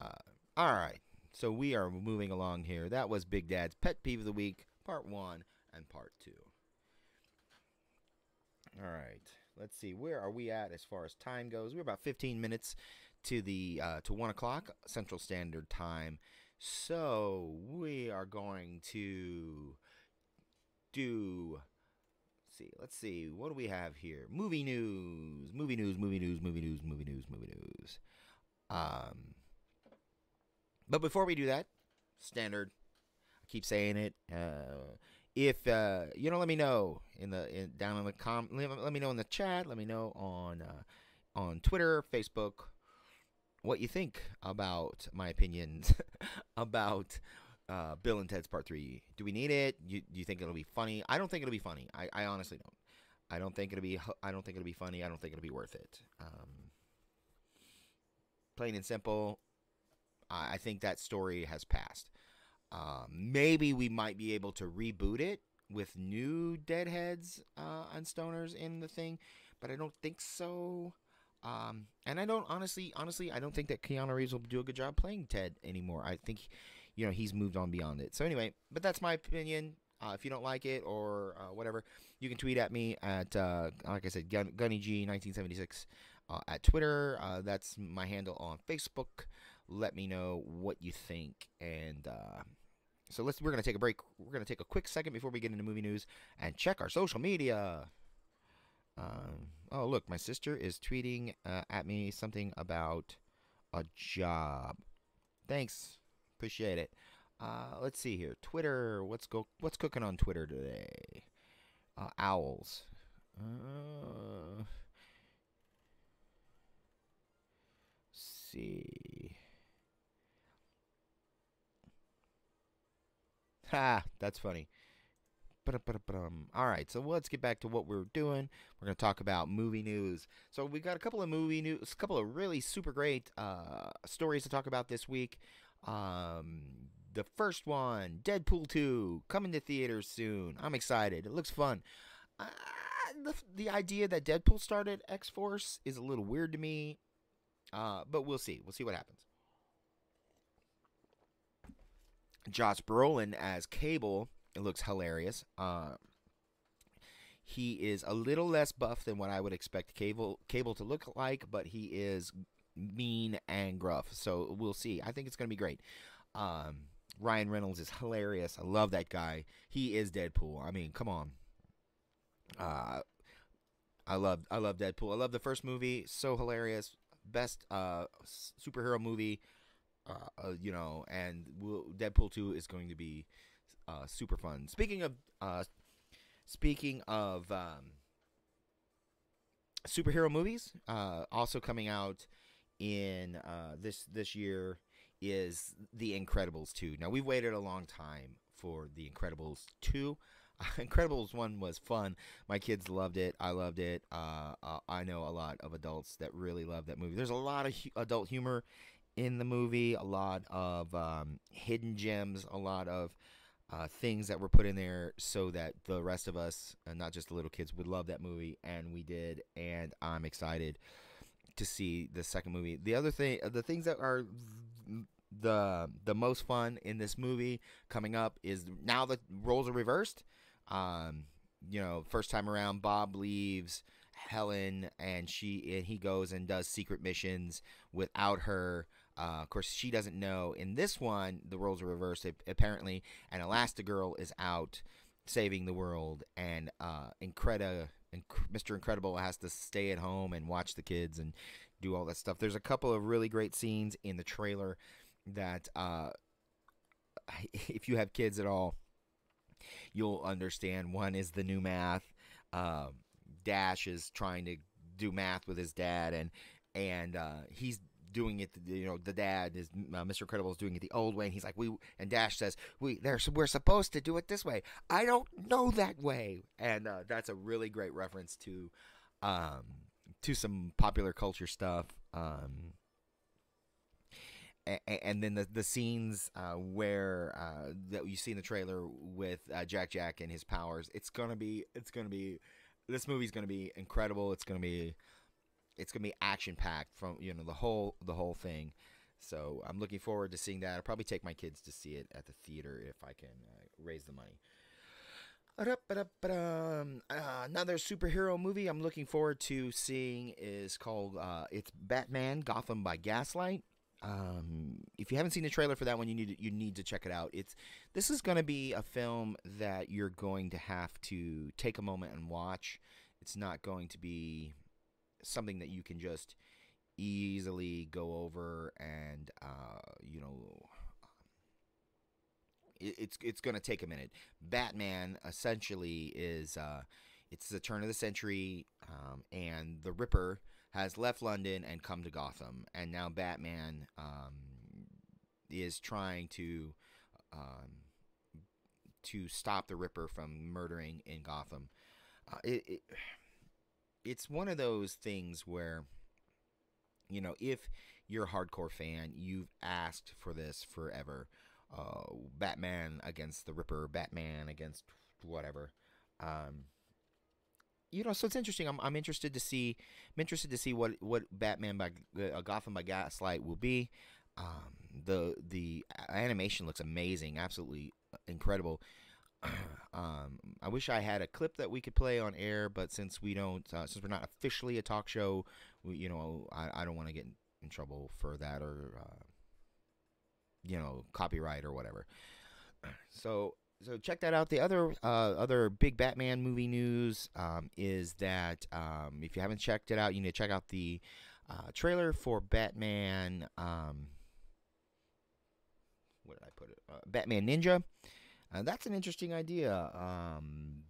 Uh, all right. So we are moving along here. That was Big Dad's Pet Peeve of the Week, Part 1 and Part 2. All right let's see, where are we at as far as time goes? We're about 15 minutes to the uh, to one o'clock Central Standard Time. So we are going to do. Let's see, let's see. What do we have here? Movie news, movie news, movie news, movie news, movie news, movie news. Um, but before we do that, standard. I keep saying it. Uh, if uh, you know, let me know in the in, down in the com. Let, me know in the chat. Let me know on uh, on Twitter, Facebook, what you think about my opinions <laughs> about uh, Bill and Ted's Part Three. Do we need it? You, do you think it'll be funny? I don't think it'll be funny. I, I honestly don't. I don't think it'll be. I don't think it'll be funny. I don't think it'll be worth it. Um, plain and simple. I, I think that story has passed. Um, maybe we might be able to reboot it with new deadheads uh, and stoners in the thing, but I don't think so. Um, and I don't honestly, honestly, I don't think that Keanu Reeves will do a good job playing Ted anymore. I think, you know, he's moved on beyond it. So anyway, but that's my opinion. Uh, if you don't like it or uh, whatever, you can tweet at me at, uh, like I said, Gun- Gunny G 1976 uh, at Twitter. Uh, that's my handle on Facebook. Let me know what you think. And uh, so let's. We're gonna take a break. We're gonna take a quick second before we get into movie news and check our social media. Um, oh, look, my sister is tweeting uh, at me something about a job. Thanks, appreciate it. Uh, let's see here. Twitter. What's go? What's cooking on Twitter today? Uh, owls. Uh, see. Ha! That's funny. All right, so let's get back to what we're doing. We're going to talk about movie news. So we got a couple of movie news, a couple of really super great uh, stories to talk about this week. Um, the first one, Deadpool 2, coming to theaters soon. I'm excited. It looks fun. Uh, the, the idea that Deadpool started X Force is a little weird to me, uh, but we'll see. We'll see what happens. Josh Brolin as Cable it looks hilarious. Uh, he is a little less buff than what I would expect Cable Cable to look like, but he is mean and gruff. So we'll see. I think it's going to be great. Um, Ryan Reynolds is hilarious. I love that guy. He is Deadpool. I mean, come on. Uh, I love I love Deadpool. I love the first movie. So hilarious. Best uh, superhero movie. Uh, uh, you know, and we'll, Deadpool two is going to be uh, super fun. Speaking of uh, speaking of um, superhero movies, uh, also coming out in uh, this this year is The Incredibles 2. Now we've waited a long time for The Incredibles 2. <laughs> Incredibles 1 was fun. My kids loved it. I loved it. Uh, uh, I know a lot of adults that really love that movie. There's a lot of hu- adult humor in the movie, a lot of um, hidden gems, a lot of uh, things that were put in there so that the rest of us, and not just the little kids, would love that movie, and we did. And I'm excited to see the second movie. The other thing, the things that are the the most fun in this movie coming up is now the roles are reversed. Um, you know, first time around, Bob leaves Helen, and she and he goes and does secret missions without her. Uh, of course, she doesn't know. In this one, the roles are reversed. Apparently, an Elastigirl is out saving the world, and uh, Increda, Mr. Incredible has to stay at home and watch the kids and do all that stuff. There's a couple of really great scenes in the trailer that, uh, <laughs> if you have kids at all, you'll understand. One is the new math. Uh, Dash is trying to do math with his dad, and and uh, he's doing it. You know, the dad is uh, Mr. Incredible is doing it the old way, and he's like, "We." And Dash says, "We, they're, we're supposed to do it this way. I don't know that way." And uh, that's a really great reference to, um, to some popular culture stuff. Um, and then the the scenes uh, where uh, that you see in the trailer with uh, Jack Jack and his powers, it's gonna be it's gonna be this movie's gonna be incredible. It's gonna be it's gonna be action packed from you know the whole the whole thing. So I'm looking forward to seeing that. I'll probably take my kids to see it at the theater if I can uh, raise the money. Uh, another superhero movie I'm looking forward to seeing is called uh, it's Batman Gotham by Gaslight. Um, if you haven't seen the trailer for that one, you need to, you need to check it out. It's this is going to be a film that you're going to have to take a moment and watch. It's not going to be something that you can just easily go over and uh, you know it, it's it's going to take a minute. Batman essentially is uh, it's the turn of the century, um, and the Ripper has left London and come to Gotham, and now Batman um, is trying to um, to stop the Ripper from murdering in Gotham. Uh, it, it it's one of those things where you know if you're a hardcore fan, you've asked for this forever. Uh, Batman against the Ripper, Batman against whatever. Um, you know, so it's interesting. I'm, I'm interested to see. I'm interested to see what what Batman by uh, Gotham by Gaslight will be. Um, the the animation looks amazing, absolutely incredible. <clears throat> um, I wish I had a clip that we could play on air, but since we don't, uh, since we're not officially a talk show, we, you know, I, I don't want to get in trouble for that or uh, you know copyright or whatever. <clears throat> So so check that out. The other uh, other big Batman movie news um, is that um, if you haven't checked it out, you need to check out the uh, trailer for Batman. Um, where did I put it? Uh, Batman Ninja. Uh, that's an interesting idea. Um,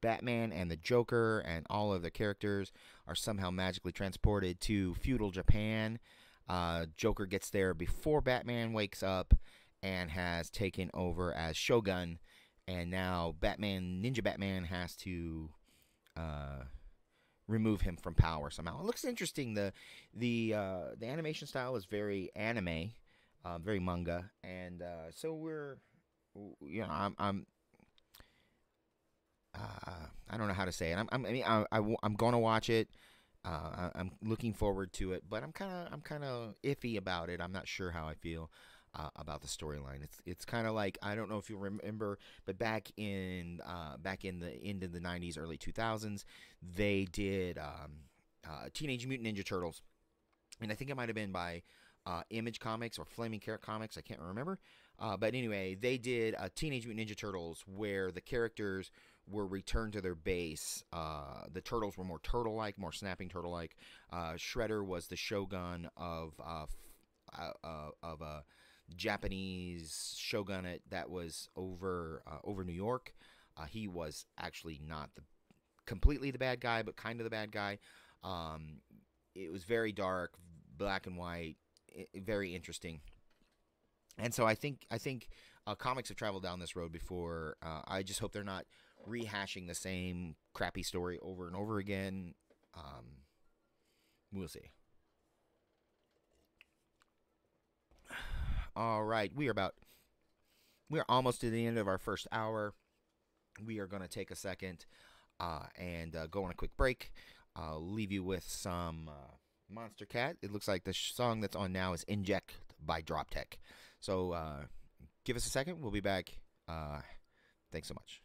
Batman and the Joker and all of the characters are somehow magically transported to feudal Japan. Uh, Joker gets there before Batman wakes up and has taken over as Shogun and now Batman, Ninja Batman, has to uh, remove him from power somehow. It looks interesting. the the uh, The animation style is very anime, uh, very manga, and uh, so we're, you know, I'm. I'm uh, I don't know how to say it. I'm, I'm I mean, I, I, am going to watch it. Uh, I, am looking forward to it, but I'm kind of, I'm kind of iffy about it. I'm not sure how I feel uh, about the storyline. It's it's kind of like I don't know if you remember, but back in uh, back in the end of the '90s, early 2000s, they did um, uh, Teenage Mutant Ninja Turtles, and I think it might have been by uh, Image Comics or Flaming Carrot Comics. I can't remember, uh, but anyway, they did a Teenage Mutant Ninja Turtles where the characters were returned to their base. Uh, the turtles were more turtle-like, more snapping turtle-like. Shredder was the shogun of of a Japanese shogunate that was over uh, over New York. Uh, he was actually not the completely the bad guy, but kind of the bad guy. Um, it was very dark, black and white, it, very interesting. And so I think I think uh, comics have traveled down this road before. Uh, I just hope they're not rehashing the same crappy story over and over again. Um, we'll see. <sighs> All right, we are about we are almost to the end of our first hour. We are going to take a second uh, and uh, go on a quick break. I'll leave you with some uh, Monstercat. It looks like the song that's on now is Inject by Droptek. So uh, give us a second. We'll be back. Uh, thanks so much.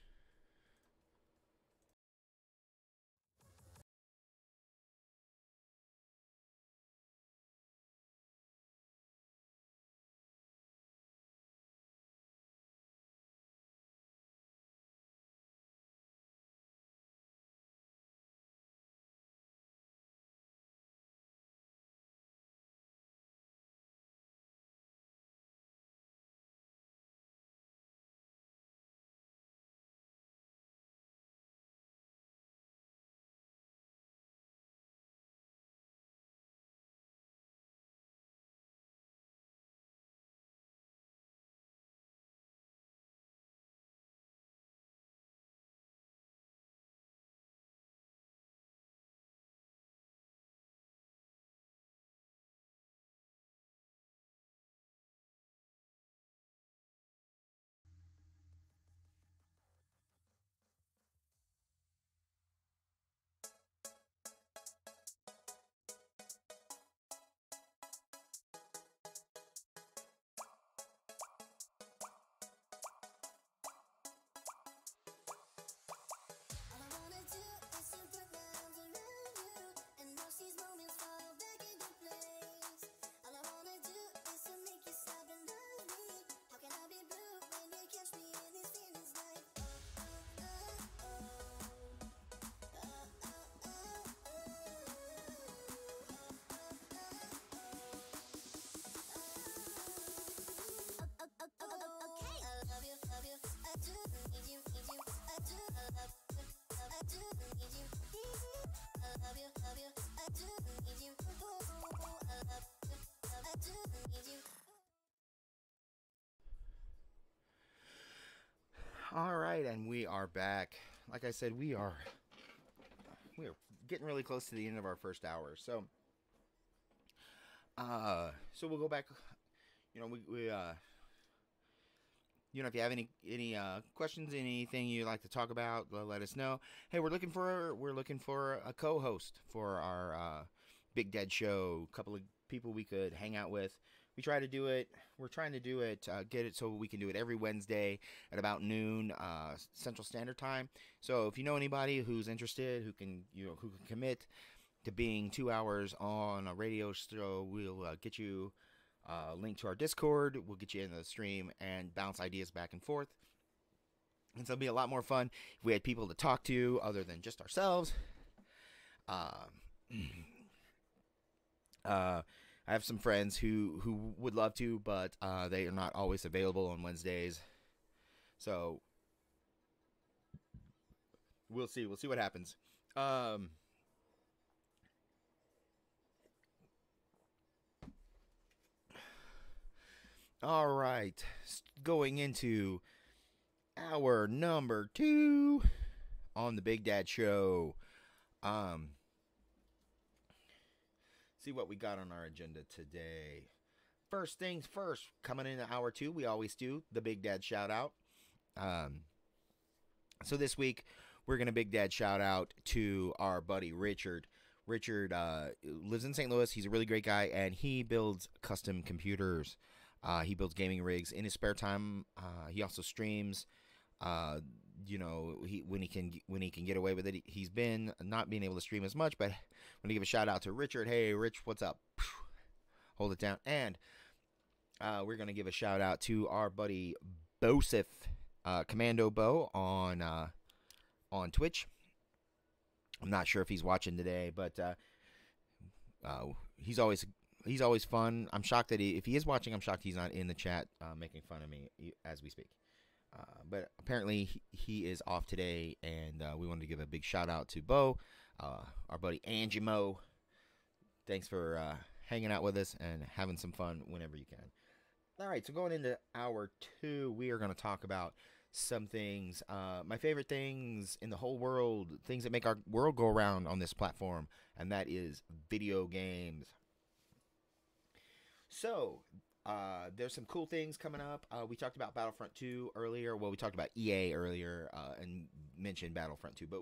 All right, and we are back. Like I said, we are we are getting really close to the end of our first hour. So uh so we'll go back you know, we we uh you know, if you have any any uh, questions, anything you'd like to talk about, let us know. Hey, we're looking for we're looking for a co-host for our uh, Big Dad Show. A couple of people we could hang out with. We try to do it. We're trying to do it, uh, get it so we can do it every Wednesday at about noon uh, Central Standard Time. So if you know anybody who's interested, who can you know who can commit to being two hours on a radio show, we'll uh, get you uh, link to our Discord. We'll get you into the stream and bounce ideas back and forth. And so it'll be a lot more fun if we had people to talk to other than just ourselves. Uh, <clears throat> uh, I have some friends who, who would love to, but uh, they are not always available on Wednesdays. So we'll see. We'll see what happens. Um, All right, going into our number two on the Big Dad Show. Um, see what we got on our agenda today. First things first, coming into hour two, we always do the Big Dad shout out. Um, so this week, we're to Big Dad shout out to our buddy Richard. Richard uh, lives in St. Louis. He's a really great guy, and he builds custom computers. Uh, he builds gaming rigs in his spare time. Uh, he also streams. Uh, you know, he when he can when he can get away with it. He's been not being able to stream as much, but <laughs> I'm gonna give a shout out to Richard. Hey, Rich, what's up? <sighs> Hold it down, and uh, we're gonna give a shout out to our buddy Bosif, uh, Commando Bo on uh, on Twitch. I'm not sure if he's watching today, but uh, uh, he's always he's always fun. I'm shocked that he, if he is watching, I'm shocked he's not in the chat uh, making fun of me as we speak. Uh, but apparently he, he, is off today, and uh, we wanted to give a big shout out to Bo, uh, our buddy Angie Mo. Thanks for uh, hanging out with us and having some fun whenever you can. All right, so going into hour two, we are going to talk about some things, uh, my favorite things in the whole world, things that make our world go around on this platform, and that is video games. So, uh, there's some cool things coming up. Uh, we talked about Battlefront 2 earlier. Well, we talked about EA earlier uh, and mentioned Battlefront 2. But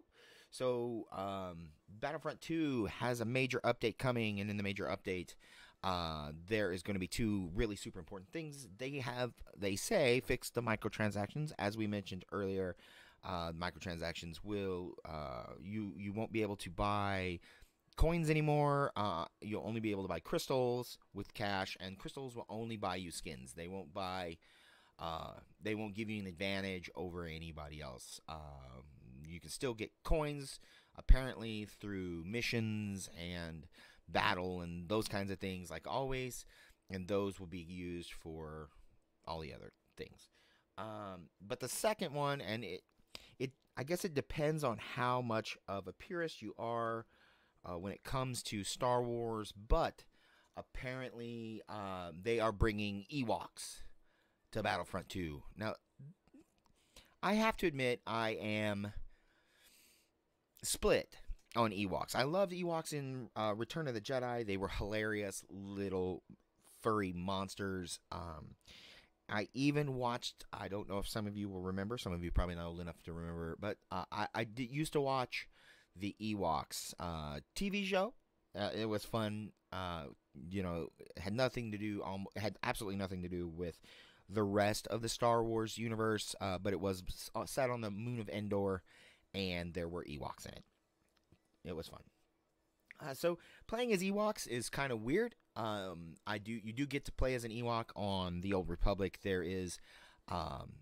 so um, Battlefront 2 has a major update coming, and in the major update, uh, there is going to be two really super important things. They have, they say, fixed the microtransactions, as we mentioned earlier. Uh, microtransactions will uh, you you won't be able to buy coins anymore. Uh, you'll only be able to buy crystals with cash, and crystals will only buy you skins. They won't buy. Uh, they won't give you an advantage over anybody else. Um, you can still get coins, apparently through missions and battle and those kinds of things, like always, and those will be used for all the other things. Um, but the second one, and it, it, I guess it depends on how much of a purist you are uh, when it comes to Star Wars, but apparently uh, they are bringing Ewoks to Battlefront 2. Now, I have to admit, I am split on Ewoks. I loved Ewoks in uh, Return of the Jedi. They were hilarious little furry monsters. Um, I even watched. I don't know if some of you will remember. Some of you probably not old enough to remember, but uh, I, I did, used to watch the Ewoks uh, TV show. Uh, it was fun. Uh, you know, had nothing to do. Um, had absolutely nothing to do with the rest of the Star Wars universe. Uh, but it was uh, set on the moon of Endor, and there were Ewoks in it. It was fun. Uh, so playing as Ewoks is kind of weird. Um, I do you do get to play as an Ewok on the Old Republic. There is um,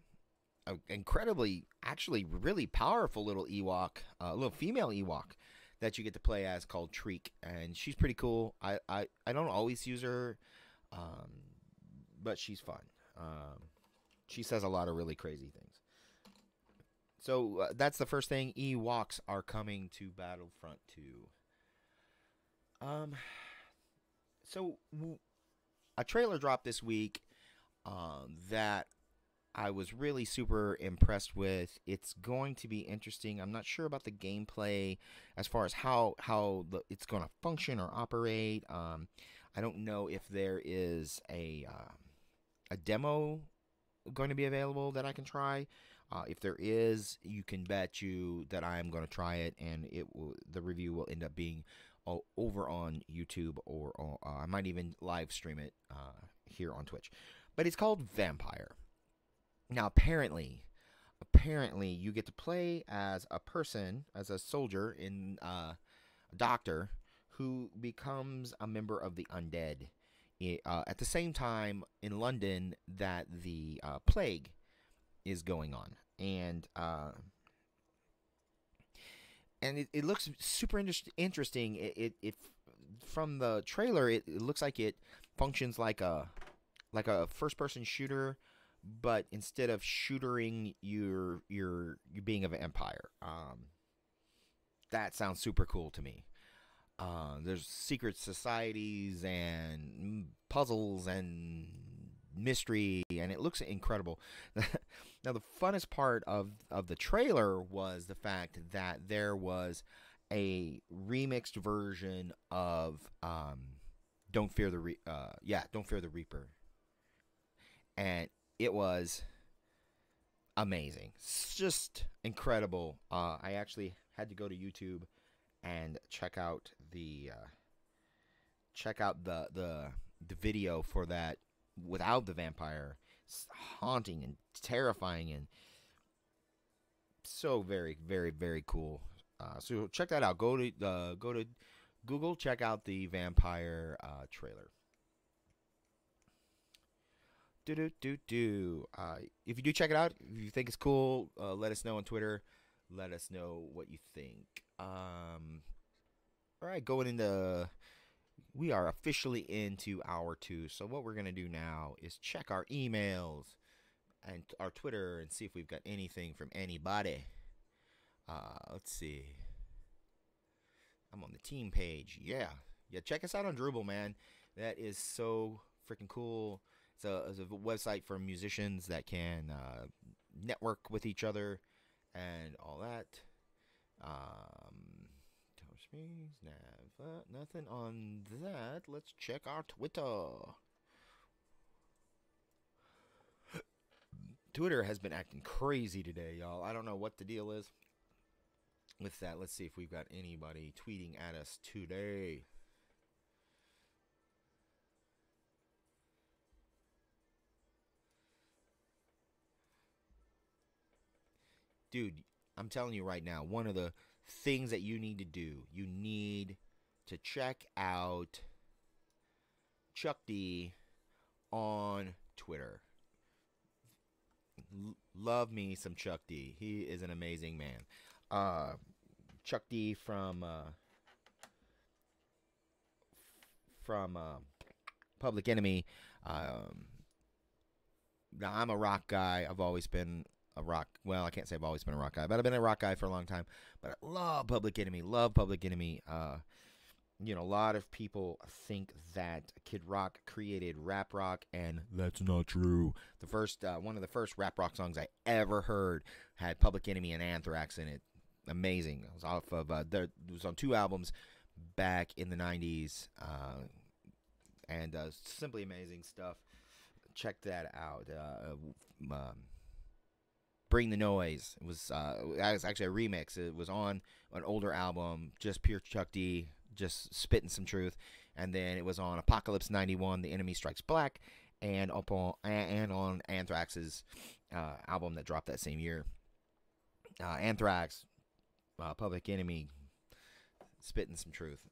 incredibly, actually, really powerful little Ewok, a uh, little female Ewok that you get to play as called Treek, and she's pretty cool. I I, I don't always use her, um, but she's fun. Um, she says a lot of really crazy things. So uh, that's the first thing. Ewoks are coming to Battlefront 2. Um, so a trailer dropped this week um, that I was really super impressed with. It's going to be interesting. I'm not sure about the gameplay as far as how how the, it's going to function or operate. Um, I don't know if there is a uh, a demo going to be available that I can try. Uh, if there is, you can bet you that I am going to try it, and it will, the review will end up being over on YouTube, or, uh, I might even live stream it uh, here on Twitch. But it's called Vampyr. Now, apparently, apparently, you get to play as a person, as a soldier in uh, a doctor who becomes a member of the undead. Uh, at the same time in London that the uh, plague is going on, and uh, and it, it looks super inter- interesting. It, it, it from the trailer, it, it looks like it functions like a like a first person shooter, but instead of shootering, you're you're being of an empire. Um, that sounds super cool to me. Uh, there's secret societies and puzzles and mystery, and it looks incredible. <laughs> now, the funnest part of of the trailer was the fact that there was a remixed version of um, "Don't Fear the Re- uh, yeah, Don't Fear the Reaper," and it was amazing. It's just incredible. Uh, I actually had to go to YouTube and check out the uh, check out the the the video for that without the vampire. It's haunting and terrifying and so very very very cool. Uh, so check that out. Go to uh, go to Google. Check out the vampire uh, trailer. Do do do do. If you do check it out, if you think it's cool, uh, let us know on Twitter. Let us know what you think. Um, all right, going into we are officially into hour two. So what we're gonna do now is check our emails and our Twitter and see if we've got anything from anybody. Uh, let's see. I'm on the team page. Yeah, yeah. Check us out on Drooble, man. That is so freaking cool. It's a, it's a website for musicians that can uh, network with each other and all that. Um, nothing on that. Let's check our Twitter. Twitter has been acting crazy today, y'all. I don't know what the deal is with that. Let's see if we've got anybody tweeting at us today. Dude, I'm telling you right now, one of the things that you need to do. You need to check out Chuck D on Twitter. L- love me some Chuck D. He is an amazing man. Uh, Chuck D from uh, from uh, Public Enemy. Um, now I'm a rock guy. I've always been a rock. Well, I can't say I've always been a rock guy, but I've been a rock guy for a long time. But I love Public Enemy. Love Public Enemy. Uh, you know, a lot of people think that Kid Rock created rap rock, and that's not true. The first, uh, one of the first rap rock songs I ever heard had Public Enemy and Anthrax in it. Amazing. It was off of uh. It was on two albums back in the '90s, uh, and uh, simply amazing stuff. Check that out. Uh, um, Bring the Noise. It was uh, was actually a remix. It was on an older album, just pure Chuck D, just spitting some truth. And then it was on Apocalypse '91, The Enemy Strikes Black, and up on and on Anthrax's uh, album that dropped that same year. Uh, Anthrax, uh, Public Enemy, spitting some truth.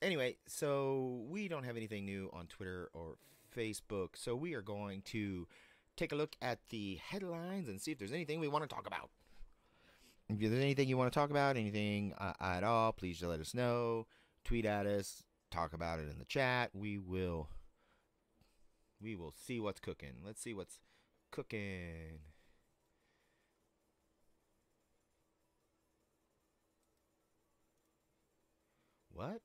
Anyway, so we don't have anything new on Twitter or Facebook, so we are going to take a look at the headlines and see if there's anything we want to talk about. If there's anything you want to talk about, anything uh, at all, please just let us know. Tweet at us, talk about it in the chat. We will we will see what's cooking. Let's see what's cooking. What?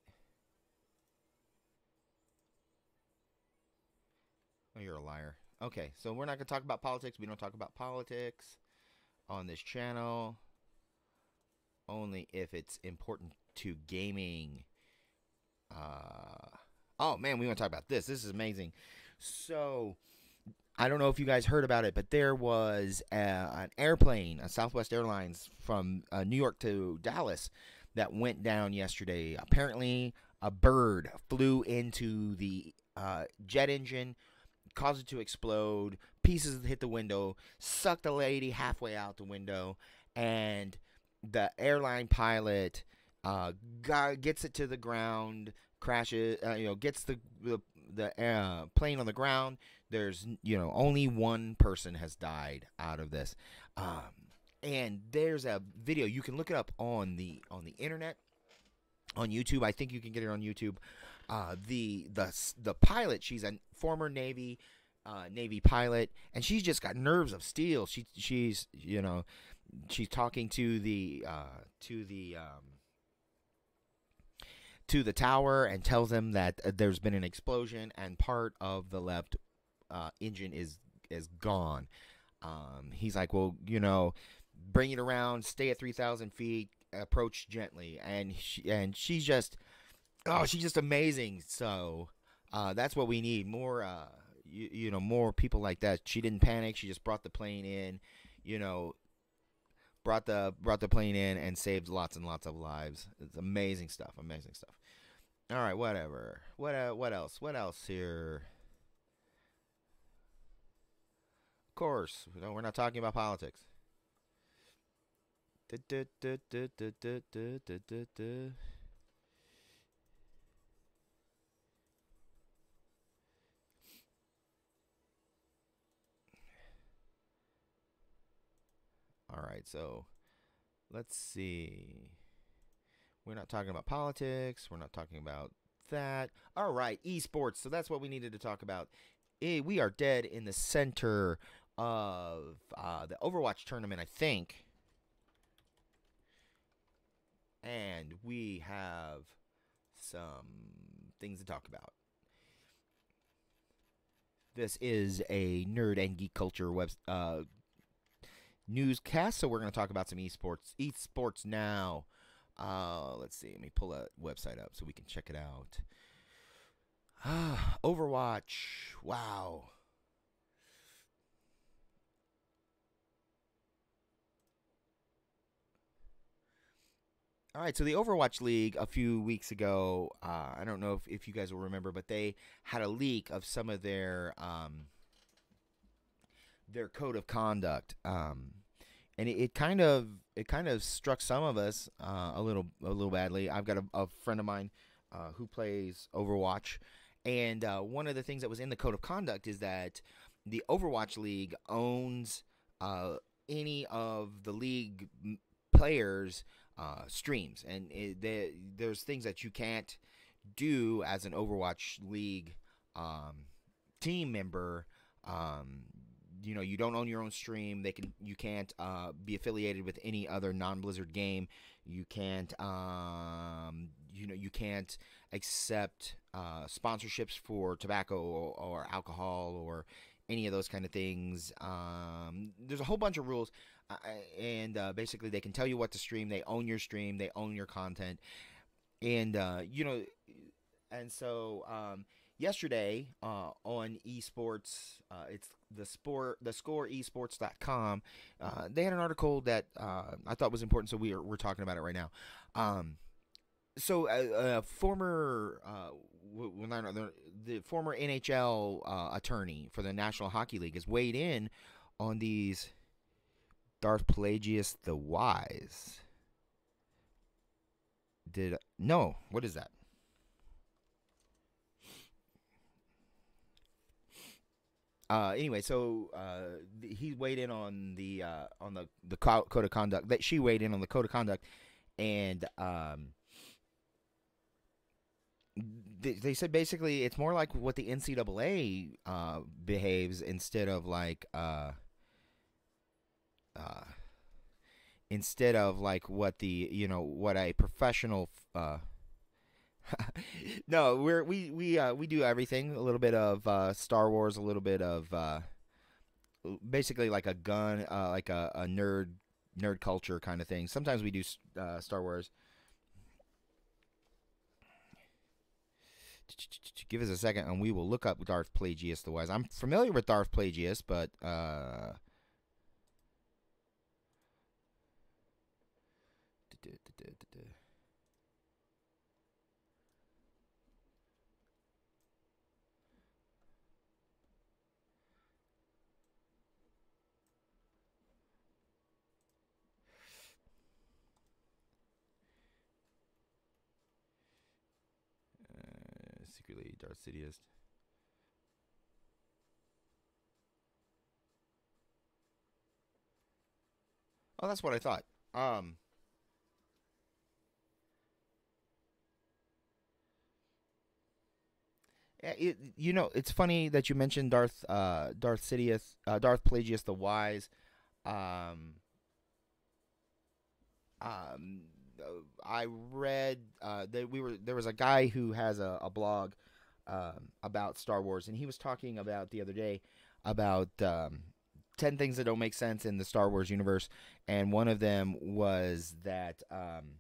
Oh, you're a liar. Okay, so we're not gonna talk about politics. We don't talk about politics on this channel. Only if it's important to gaming. Uh, oh man, we want to talk about this. This is amazing. So, I don't know if you guys heard about it, but there was a, an airplane, a Southwest Airlines from uh, New York to Dallas, that went down yesterday. Apparently, a bird flew into the uh, jet engine, caused it to explode. Pieces hit the window, sucked the lady halfway out the window, and the airline pilot uh, got, gets it to the ground, crashes, uh, you know, gets the the, the uh, plane on the ground. There's, you know, only one person has died out of this, um, and there's a video you can look it up on the on the internet, on YouTube. I think you can get it on YouTube. Uh, the the the pilot, she's a former Navy uh, Navy pilot, and she's just got nerves of steel. She she's you know she's talking to the uh, to the um, to the tower and tells them that uh, there's been an explosion and part of the left uh, engine is is gone. Um, he's like, well, you know, bring it around, stay at three thousand feet, approach gently, and she, and she's just, oh, she's just amazing. So uh, that's what we need more. Uh, you, you know, more people like that. She didn't panic. She just brought the plane in. You know, brought the brought the plane in and saved lots and lots of lives. It's amazing stuff. Amazing stuff. All right, whatever. What uh, what else? What else here? Of course, no, we're not talking about politics. All right, so let's see. We're not talking about politics. We're not talking about that. All right, esports. So that's what we needed to talk about. We are dead in the center of uh, the Overwatch tournament, I think. And we have some things to talk about. This is a nerd and geek culture web uh, newscast, so we're going to talk about some esports. Esports now. Uh, let's see. Let me pull a website up so we can check it out. <sighs> Overwatch. Wow. All right, so the Overwatch League a few weeks ago, uh, I don't know if, if you guys will remember, but they had a leak of some of their um, their code of conduct. Um, and it, it, kind of it kind of struck some of us uh, a little a little badly. I've got a, a friend of mine uh, who plays Overwatch, and uh, one of the things that was in the code of conduct is that the Overwatch League owns uh, any of the league players' uh, streams, and it, they, there's things that you can't do as an Overwatch League um, team member. Um, you know you don't own your own stream. They can you can't uh, be affiliated with any other non-blizzard game. You can't um, you know you can't accept uh, sponsorships for tobacco or, or, alcohol or any of those kind of things. Um, there's a whole bunch of rules. Uh, and basically they can tell you what to stream. They own your stream. They own your content. And uh, you know and so um, yesterday uh, on esports uh, it's the sport the score esports.com uh, they had an article that uh, i thought was important so we are, we're talking about it right now. Um, so a, a former uh, the, the former nhl uh, attorney for the national hockey league has weighed in on these darth plagueis the wise. Did no what is that Uh, anyway, so uh, he weighed in on the uh, on the the code of conduct that she weighed in on the code of conduct, and um, they, they said basically it's more like what the NCAA uh, behaves instead of like uh, uh, instead of like what the you know what a professional uh, <laughs> no, we're we we uh, we do everything. A little bit of uh, Star Wars, a little bit of uh, basically like a gun, uh, like a, a nerd nerd culture kind of thing. Sometimes we do uh, Star Wars. Give us a second, and we will look up Darth Plagueis the Wise. I'm familiar with Darth Plagueis, but uh, Darth Sidious. Oh, that's what I thought. Um, it, you know, it's funny that you mentioned Darth, uh, Darth Sidious, uh, Darth Plagueis the Wise. Um, um, I read uh, that we were there was a guy who has a, a blog um, about Star Wars, and he was talking about the other day about um, ten things that don't make sense in the Star Wars universe, and one of them was that um,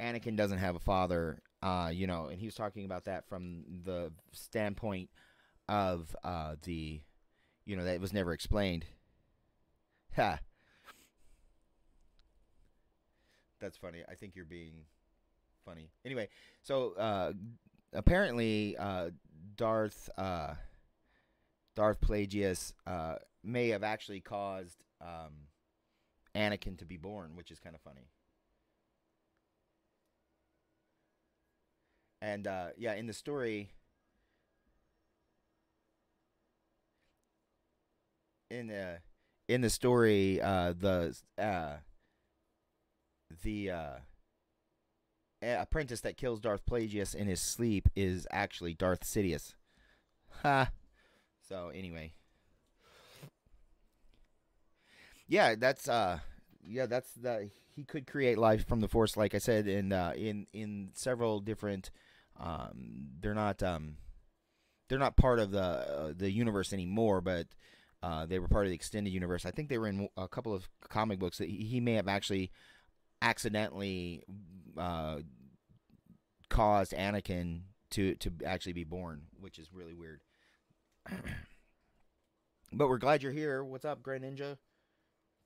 Anakin doesn't have a father. Uh, you know, and he was talking about that from the standpoint of uh, the, you know, that it was never explained. Ha. That's funny. I think you're being funny. Anyway, so uh, apparently uh, Darth uh, Darth Plagueis uh, may have actually caused um, Anakin to be born, which is kind of funny. And uh, yeah, in the story, in the in the story, uh, the uh, the uh, apprentice that kills Darth Plagueis in his sleep is actually Darth Sidious. Ha. So anyway. Yeah, that's uh yeah, that's the he could create life from the force like I said in uh in in several different um they're not um they're not part of the uh, the universe anymore, but uh, they were part of the extended universe. I think they were in a couple of comic books that he, may have actually accidentally uh, caused Anakin to to actually be born, which is really weird. <clears throat> but we're glad you're here. What's up, Great Ninja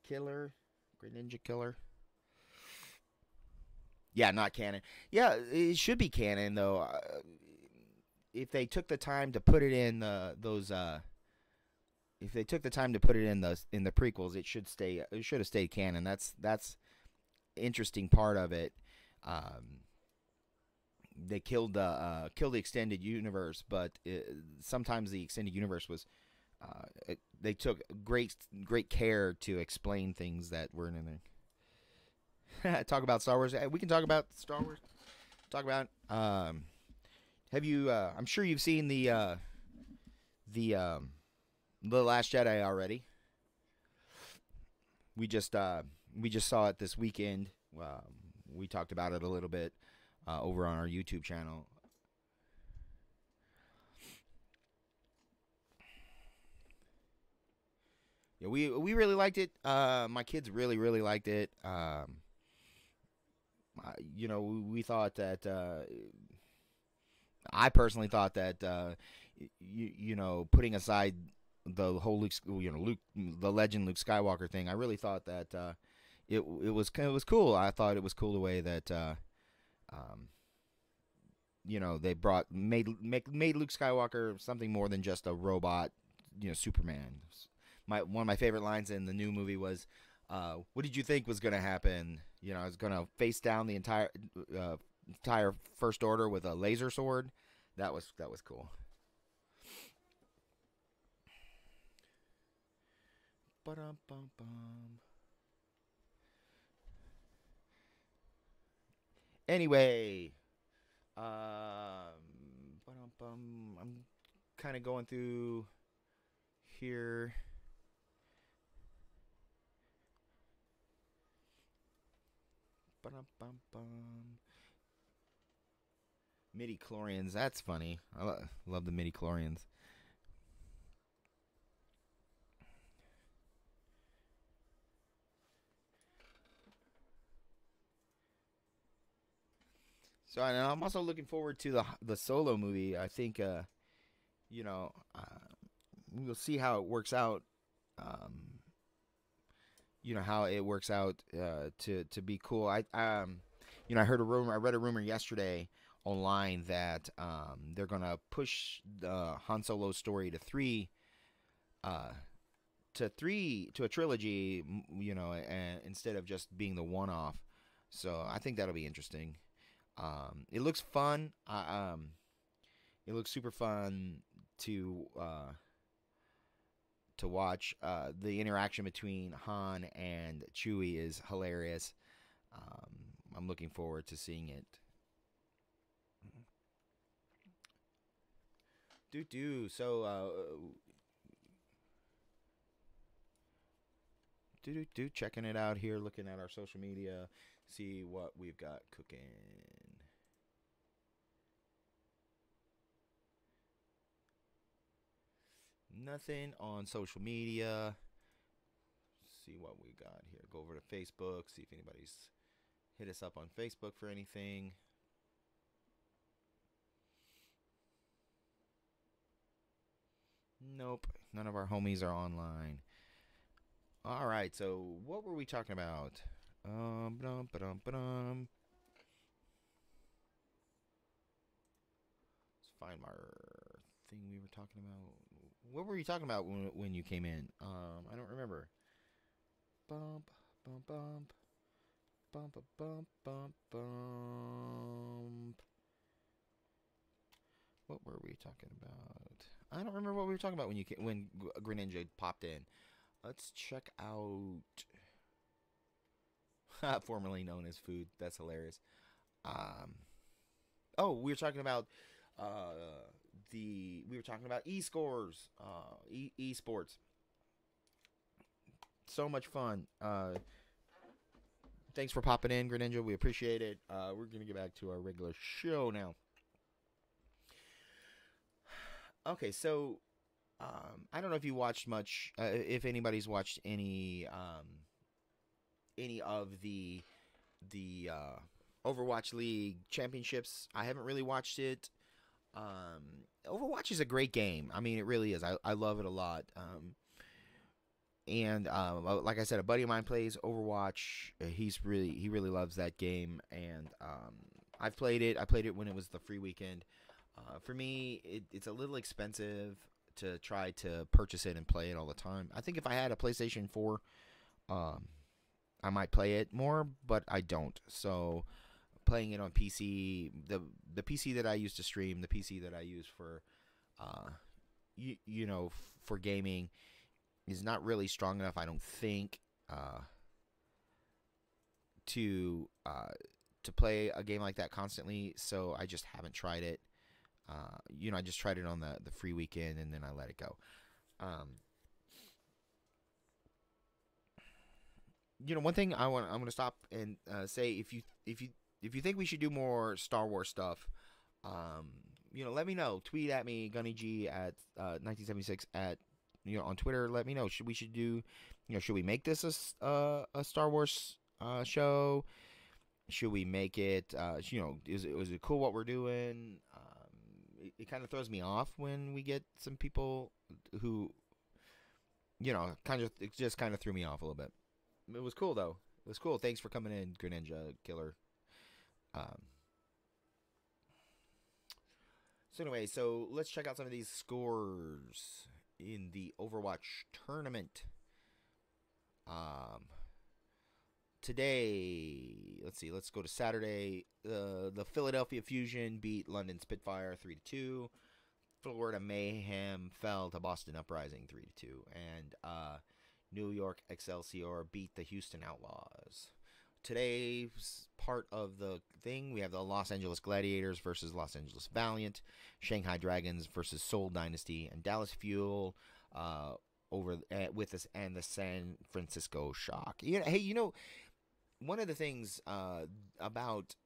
Killer? Great Ninja Killer. Yeah, not canon. Yeah, it should be canon though. Uh, if they took the time to put it in uh, those, uh, if they took the time to put it in the in the prequels, it should stay. It should have stayed canon. That's that's interesting part of it. Um, they killed the uh, killed the extended universe, but it, sometimes the extended universe was uh, it, they took great great care to explain things that weren't in there. <laughs> talk about Star Wars. We can talk about Star Wars. Talk about. Um, have you? Uh, I'm sure you've seen the uh, the um, the Last Jedi already. We just uh, we just saw it this weekend. Um, we talked about it a little bit uh, over on our YouTube channel. Yeah, we we really liked it. Uh, my kids really really liked it. Um, you know, we, thought that. Uh, I personally thought that. Uh, you you know, putting aside the whole Luke, you know, Luke, the legend Luke Skywalker thing, I really thought that uh, it it was it was cool. I thought it was cool the way that, uh, um, you know, they brought made make, made Luke Skywalker something more than just a robot, you know, Superman. My one of my favorite lines in the new movie was, uh, "What did you think was going to happen? You know, I was going to face down the entire uh, entire First Order with a laser sword." That was that was cool. Ba-dum-bum-bum. Anyway, um, I'm kind of going through here. Midi chlorians. That's funny. I lo- love the midi chlorians. So and I'm also looking forward to the the solo movie. I think, uh, you know, uh, we'll see how it works out. Um, you know how it works out uh, to to be cool. I um, you know, I heard a rumor. I read a rumor yesterday online that um, they're gonna push the Han Solo story to three, uh, to three to a trilogy. You know, and instead of just being the one off. So I think that'll be interesting. Um, it looks fun. Uh, um, it looks super fun to uh, to watch. Uh, the interaction between Han and Chewie is hilarious. Um, I'm looking forward to seeing it. Do do so. Uh, do do do. Checking it out here, looking at our social media, see what we've got cooking. Nothing on social media. See what we got here. Go over to Facebook, see if anybody's hit us up on Facebook for anything. Nope, none of our homies are online. All right, so what were we talking about? Um, ba-dum, ba-dum, ba-dum. Let's find my thing we were talking about. What were you talking about when when you came in? Um, I don't remember. Bump, bump, bump, bump, bump, bump, bump. What were we talking about? I don't remember what we were talking about when you came, when Greninja popped in. Let's check out. <laughs> formerly known as food. That's hilarious. Um, oh, we were talking about uh, the we were talking about e-scores, uh, esports. So much fun. Uh, thanks for popping in, Greninja. We appreciate it. Uh, we're gonna get back to our regular show now. <sighs> Okay, so um, I don't know if you watched much. Uh, if anybody's watched any um, any of the the uh, Overwatch League championships, I haven't really watched it. Um, Overwatch is a great game. I mean, it really is. I, I love it a lot. Um, and uh, like I said, a buddy of mine plays Overwatch. He's really he really loves that game, and um, I've played it. I played it when it was the free weekend. Uh, for me, it, it's a little expensive to try to purchase it and play it all the time. I think if I had a PlayStation Four, um, I might play it more, but I don't. So playing it on PC, the the PC that I use to stream, the PC that I use for, uh, you you know, for gaming, is not really strong enough. I don't think, uh, to uh, to play a game like that constantly. So I just haven't tried it. Uh, you know, I just tried it on the the free weekend and then I let it go. Um, you know, one thing I want I'm going to stop and uh, say if you if you if you think we should do more Star Wars stuff, um, you know, let me know. Tweet at me, Gunny G at uh, 1976 at you know on Twitter. Let me know. Should we should do, you know, should we make this a uh, a Star Wars uh, show? Should we make it? Uh, you know, is it was it cool what we're doing? Um, it, it kind of throws me off when we get some people who, you know, kind of it just kind of threw me off a little bit. It was cool though. It was cool. Thanks for coming in, Greninja Killer. Um, so anyway, so let's check out some of these scores in the Overwatch tournament. Um, today, let's see, let's go to Saturday. Uh, the Philadelphia Fusion beat London Spitfire three to two. Florida Mayhem fell to Boston Uprising three to two, and uh, New York Excelsior beat the Houston Outlaws. Today's part of the thing, we have the Los Angeles Gladiators versus Los Angeles Valiant, Shanghai Dragons versus Seoul Dynasty, and Dallas Fuel uh, over uh, with us and the San Francisco Shock. Know, hey, you know, one of the things uh, about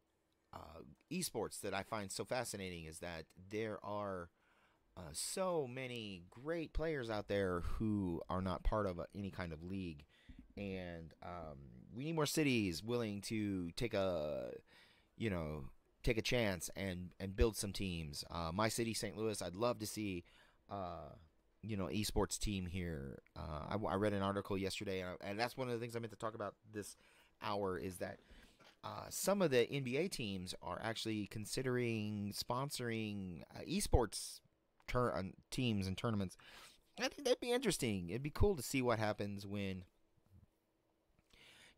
uh, esports that I find so fascinating is that there are uh, so many great players out there who are not part of any kind of league, and um, we need more cities willing to take a, you know, take a chance and and build some teams. Uh, my city, St. Louis, I'd love to see. Uh, you know, esports team here. Uh, I, I, read an article yesterday, and, I, and that's one of the things I meant to talk about this hour is that uh, some of the NBA teams are actually considering sponsoring uh, esports uh, teams and tournaments. I think that'd be interesting. It'd be cool to see what happens when.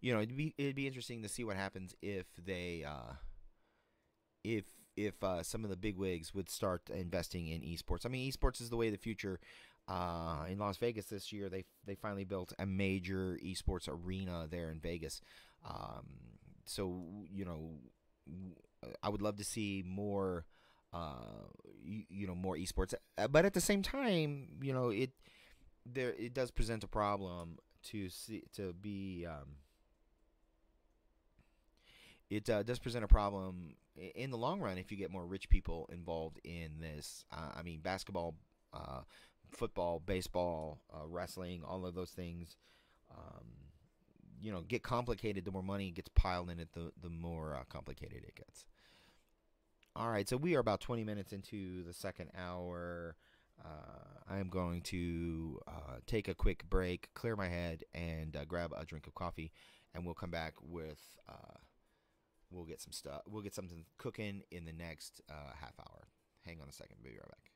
You know, it'd be it'd be interesting to see what happens if they, uh, if if uh, some of the big wigs would start investing in esports. I mean, esports is the way of the future. Uh, in Las Vegas this year, they they finally built a major esports arena there in Vegas. Um, so you know, I would love to see more, uh, you, you know, more esports. But at the same time, you know, it there it does present a problem to see to be. Um, it uh, does present a problem in the long run if you get more rich people involved in this. Uh, I mean, basketball, uh, football, baseball, uh, wrestling, all of those things. Um, you know get complicated, the more money gets piled in it, the the more uh, complicated it gets. All right, so we are about 20 minutes into the second hour. Uh, I am going to take a quick break, clear my head, and grab a drink of coffee, and we'll come back with. We'll get some stuff. We'll get something cooking in the next uh, half hour. Hang on a second. We'll be right back.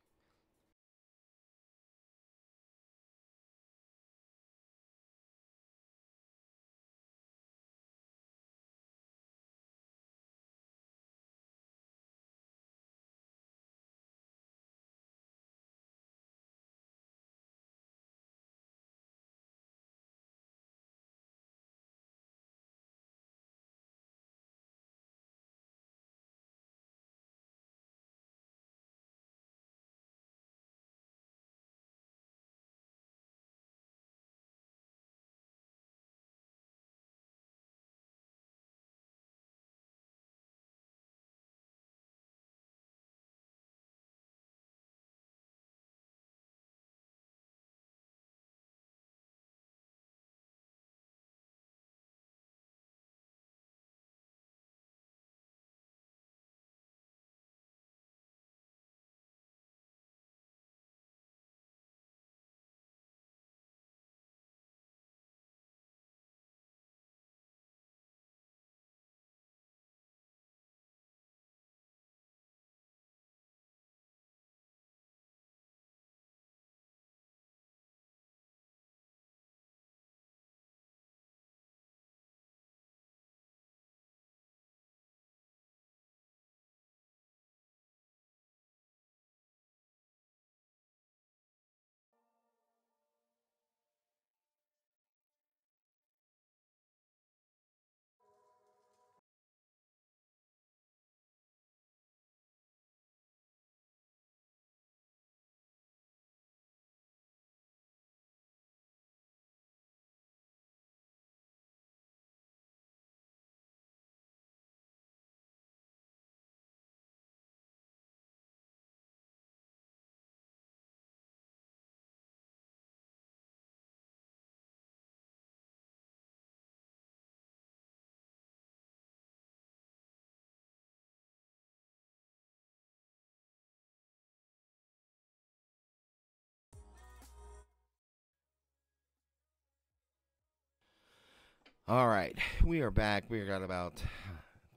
All right, we are back. We got about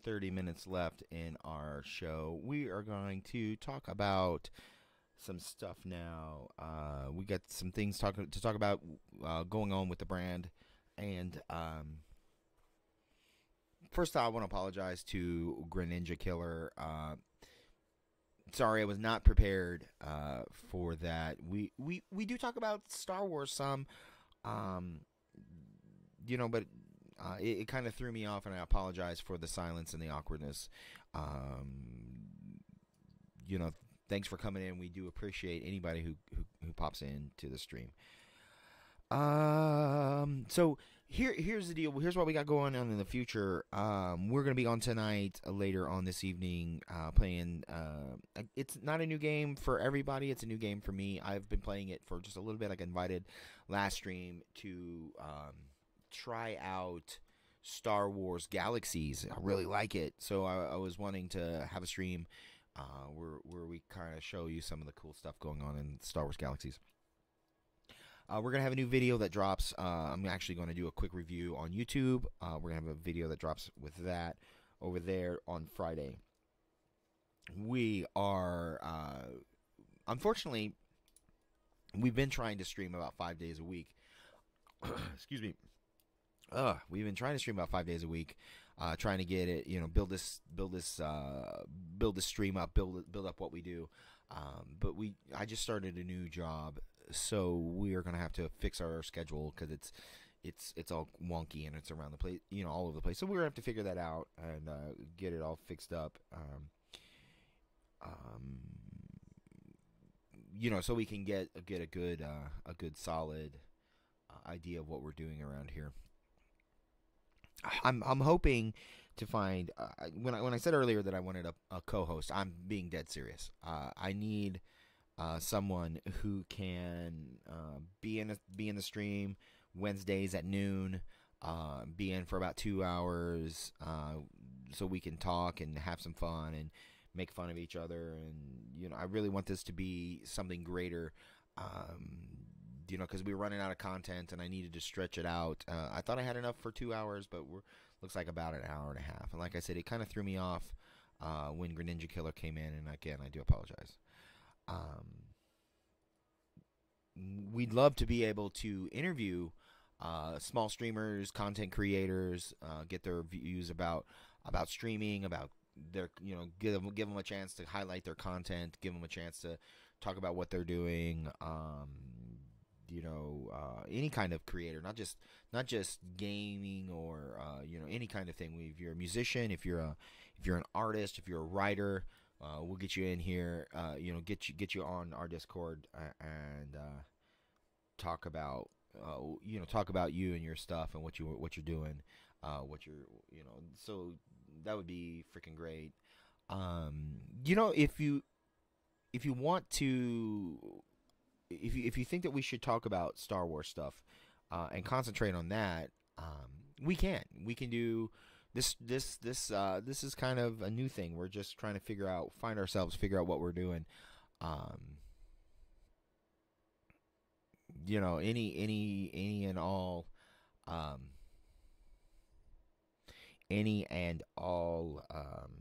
30 minutes left in our show. We are going to talk about some stuff now. Uh, we got some things talk, to talk about uh, going on with the brand. And um, first, I want to apologize to Greninja Killer. Uh, sorry, I was not prepared uh, for that. We, we, we do talk about Star Wars some. Um, you know, but uh, it, it kind of threw me off, and I apologize for the silence and the awkwardness. Um, you know, thanks for coming in. We do appreciate anybody who who, who pops in to the stream. Um. So here, here's the deal. Here's what we got going on in the future. Um, we're gonna be on tonight, uh, later on this evening, uh, playing. Uh, it's not a new game for everybody. It's a new game for me. I've been playing it for just a little bit. I got invited last stream to um, try out Star Wars Galaxies. I really like it, so I, I was wanting to have a stream uh, where where we kind of show you some of the cool stuff going on in Star Wars Galaxies. Uh, we're gonna have a new video that drops. Uh, I'm actually going to do a quick review on YouTube. Uh, we're gonna have a video that drops with that over there on Friday. We are, uh, unfortunately, we've been trying to stream about five days a week. <coughs> Excuse me. Uh, we've been trying to stream about five days a week, uh, trying to get it, you know, build this, build this, uh, build this stream up, build build up what we do. Um, but we, I just started a new job so we are going to have to fix our schedule because it's it's it's all wonky and it's around the place, you know, all over the place. So we're gonna have to figure that out and uh, get it all fixed up. Um, um, you know, so we can get get a good uh, a good solid uh, idea of what we're doing around here. <sighs> I'm I'm hoping to find uh, when I when I said earlier that I wanted a, a co-host. I'm being dead serious. Uh, I need uh, someone who can uh, be in a, be in the stream Wednesdays at noon, uh, be in for about two hours, uh, so we can talk and have some fun and make fun of each other. And you know, I really want this to be something greater. Um, you know, because we were running out of content and I needed to stretch it out. Uh, I thought I had enough for two hours, but we're looks like about an hour and a half. And like I said, it kind of threw me off uh, when Greninja Killer came in. And again, I do apologize. Um, we'd love to be able to interview uh, small streamers, content creators, uh, get their views about about streaming, about their you know give them give them a chance to highlight their content, give them a chance to talk about what they're doing. Um, you know, uh, any kind of creator, not just not just gaming or uh, you know any kind of thing. If you're a musician, if you're a if you're an artist, if you're a writer, uh, we'll get you in here. Uh, you know, get you get you on our Discord and uh, talk about uh, you know talk about you and your stuff and what you what you're doing, what you're you know. So that would be freaking great. Um, you know, if you if you want to, if you if you think that we should talk about Star Wars stuff uh, and concentrate on that, um, we can. We can do this this this uh, this is kind of a new thing. We're just trying to figure out, find ourselves, figure out what we're doing. Um, you know, any any any and all, um, any and all, um,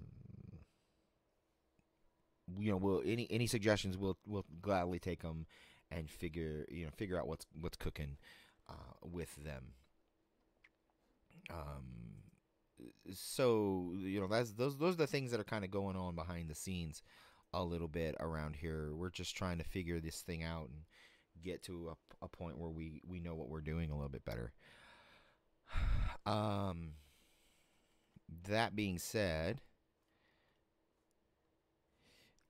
you know, we'll any any suggestions we'll we'll gladly take them and figure you know figure out what's what's cooking uh, with them. Um, so you know that's those those are the things that are kind of going on behind the scenes a little bit around here. We're just trying to figure this thing out and get to a, a point where we we know what we're doing a little bit better. <sighs> Um, that being said,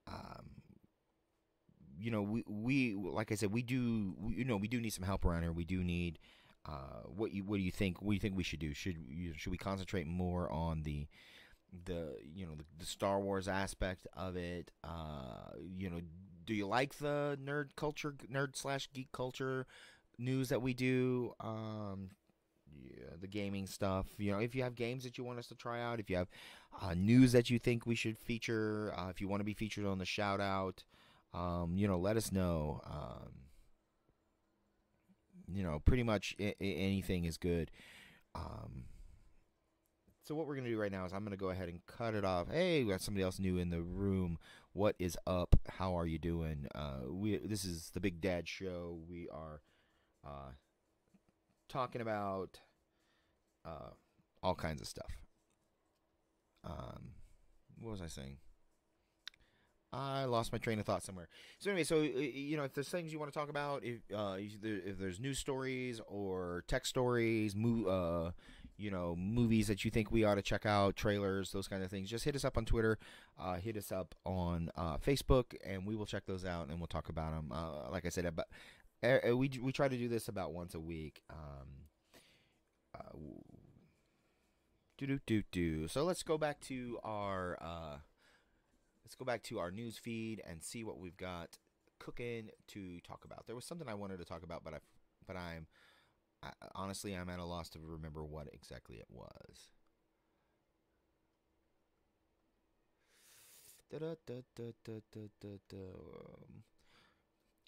um, you know, we we like I said, we do we, you know we do need some help around here. We do need uh, what you what do you think? What do you think we should do? Should you, should we concentrate more on the the you know the, the Star Wars aspect of it? Uh, you know, do you like the nerd culture, nerd slash geek culture news that we do? Um, yeah, the gaming stuff. You know, if you have games that you want us to try out, if you have uh, news that you think we should feature, uh, if you want to be featured on the shout out, um, you know, let us know. Um, you know, pretty much I- anything is good. Um, so what we're gonna do right now is I'm gonna go ahead and cut it off. Hey, we got somebody else new in the room. What is up? How are you doing? Uh, we this is the Big Dad Show. We are uh, talking about uh, all kinds of stuff. Um, what was I saying? I lost my train of thought somewhere. So anyway, so you know, if there's things you want to talk about, if uh, if there's news stories or tech stories, mo- uh, you know, movies that you think we ought to check out, trailers, those kind of things, just hit us up on Twitter, uh, hit us up on uh, Facebook, and we will check those out and we'll talk about them. Uh, like I said, about we we try to do this about once a week. Um, uh, do do do do. So let's go back to our let's go back to our news feed and see what we've got cooking to talk about. There was something I wanted to talk about, but I but I'm I, honestly I'm at a loss to remember what exactly it was.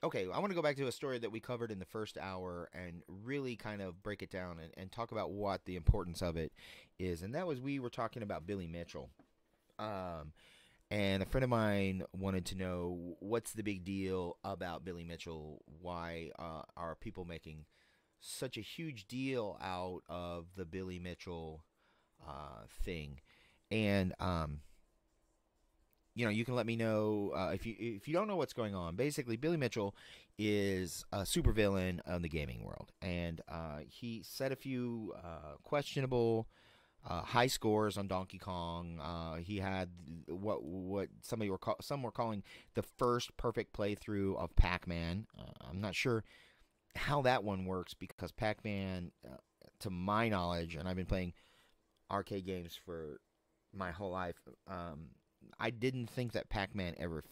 Okay, I want to go back to a story that we covered in the first hour and really kind of break it down and, and talk about what the importance of it is. And that was we were talking about Billy Mitchell. Um, and a friend of mine wanted to know what's the big deal about Billy Mitchell? Why uh, are people making such a huge deal out of the Billy Mitchell uh, thing? And um, you know, you can let me know uh, if you if you don't know what's going on. Basically, Billy Mitchell is a supervillain in the gaming world, and uh, he said a few uh, questionable uh, high scores on Donkey Kong. Uh, he had what what somebody were call, some were calling the first perfect playthrough of Pac-Man. Uh, I'm not sure how that one works because Pac-Man, to my knowledge, and I've been playing arcade games for my whole life. Um, I didn't think that Pac-Man ever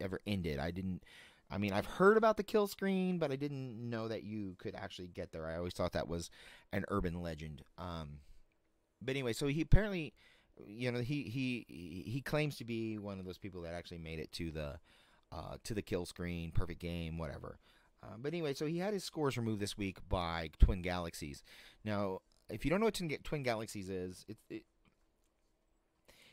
ever ended. I didn't. I mean, I've heard about the kill screen, but I didn't know that you could actually get there. I always thought that was an urban legend. Um, but anyway, so he apparently, you know, he he he claims to be one of those people that actually made it to the uh, to the kill screen, perfect game, whatever. Uh, but anyway, so he had his scores removed this week by Twin Galaxies. Now, if you don't know what Twin, Twin Galaxies is, it, it,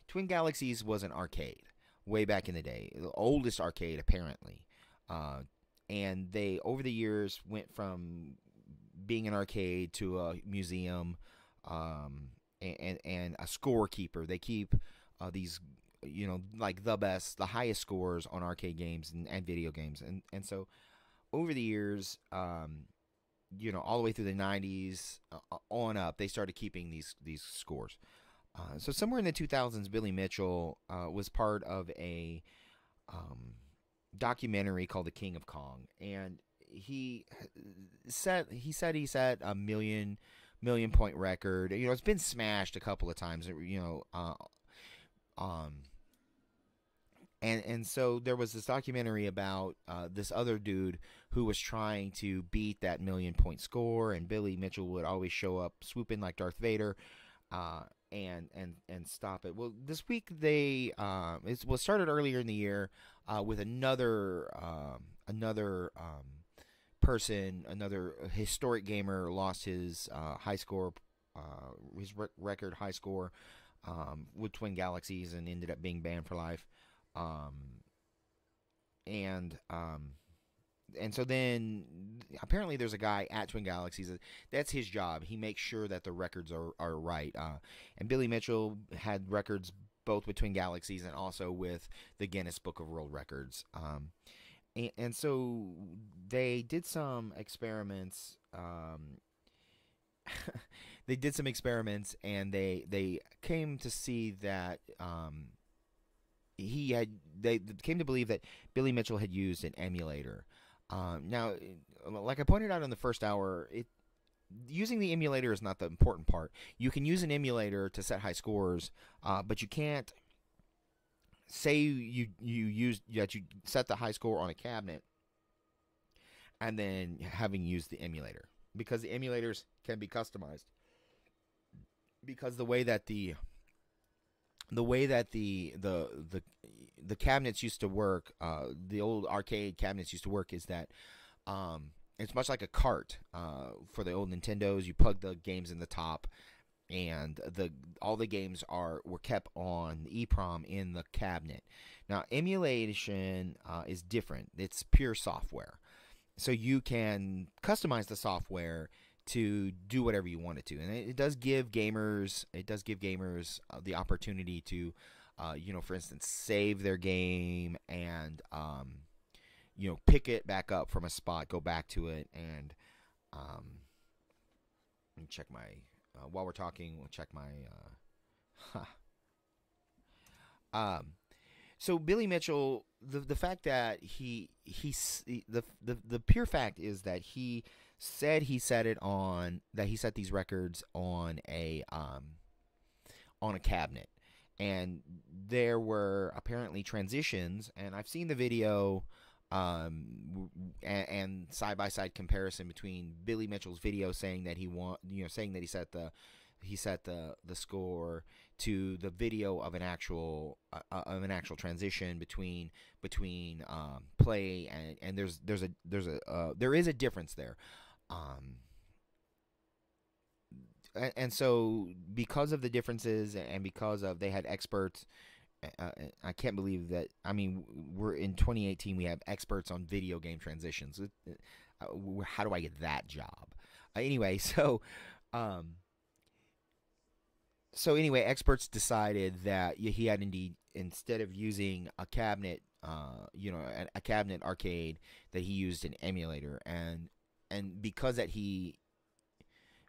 Twin Galaxies was an arcade way back in the day, the oldest arcade apparently. Uh, and they over the years went from being an arcade to a museum um, and, and a scorekeeper. They keep uh, these, you know, like the best, the highest scores on arcade games and, and video games. And, and so over the years, um, you know, all the way through the 90s uh, on up, they started keeping these, these scores. Uh, so somewhere in the 2000s, Billy Mitchell uh, was part of a um, documentary called The King of Kong, and he set he said he set a million million point record. You know, it's been smashed a couple of times. You know, uh, um, and and so there was this documentary about uh, this other dude who was trying to beat that million point score, and Billy Mitchell would always show up, swoop in like Darth Vader. Uh, and and and stop it. Well, this week they um, it was started earlier in the year uh, with another um, another um, person, another historic gamer lost his uh, high score, uh, his record high score um, with Twin Galaxies, and ended up being banned for life. Um, and um, and so then apparently there's a guy at Twin Galaxies. That's his job. He makes sure that the records are, are right. Uh, and Billy Mitchell had records both with Twin Galaxies and also with the Guinness Book of World Records. Um, and, so they did some experiments. Um, <laughs> they did some experiments and they they came to see that um, he had they came to believe that Billy Mitchell had used an emulator. Um, now, like I pointed out in the first hour, it using the emulator is not the important part. You can use an emulator to set high scores, uh, but you can't say you you use that you set the high score on a cabinet and then having used the emulator because the emulators can be customized because the way that the the way that the the the the cabinets used to work, uh, the old arcade cabinets used to work, is that um, it's much like a cart uh, for the old Nintendos. You plug the games in the top, and the all the games are were kept on the EEPROM in the cabinet. Now emulation uh, is different. It's pure software, so you can customize the software to do whatever you want it to, and it, it does give gamers it does give gamers uh, the opportunity to uh, you know, for instance, save their game and, um, you know, pick it back up from a spot, go back to it, and um, check my. Uh, while we're talking, we'll check my. Uh, <laughs> um, so Billy Mitchell, the the fact that he he the the the pure fact is that he said he set it on that he set these records on a um on a cabinet and there were apparently transitions and I've seen the video um and side by side comparison between Billy Mitchell's video saying that he want you know saying that he set the he set the the score to the video of an actual uh, uh, of an actual transition between between um, play and and there's there's a there's a uh, there is a difference there. Um, and, and so because of the differences and because of they had experts uh, uh I can't believe that I mean we're in 2018 we have experts on video game transitions. Uh, how do I get that job? Anyway <laughs> so um so anyway, experts decided that he had indeed instead of using a cabinet, uh, you know, a, a, cabinet arcade, that he used an emulator, and and because that he,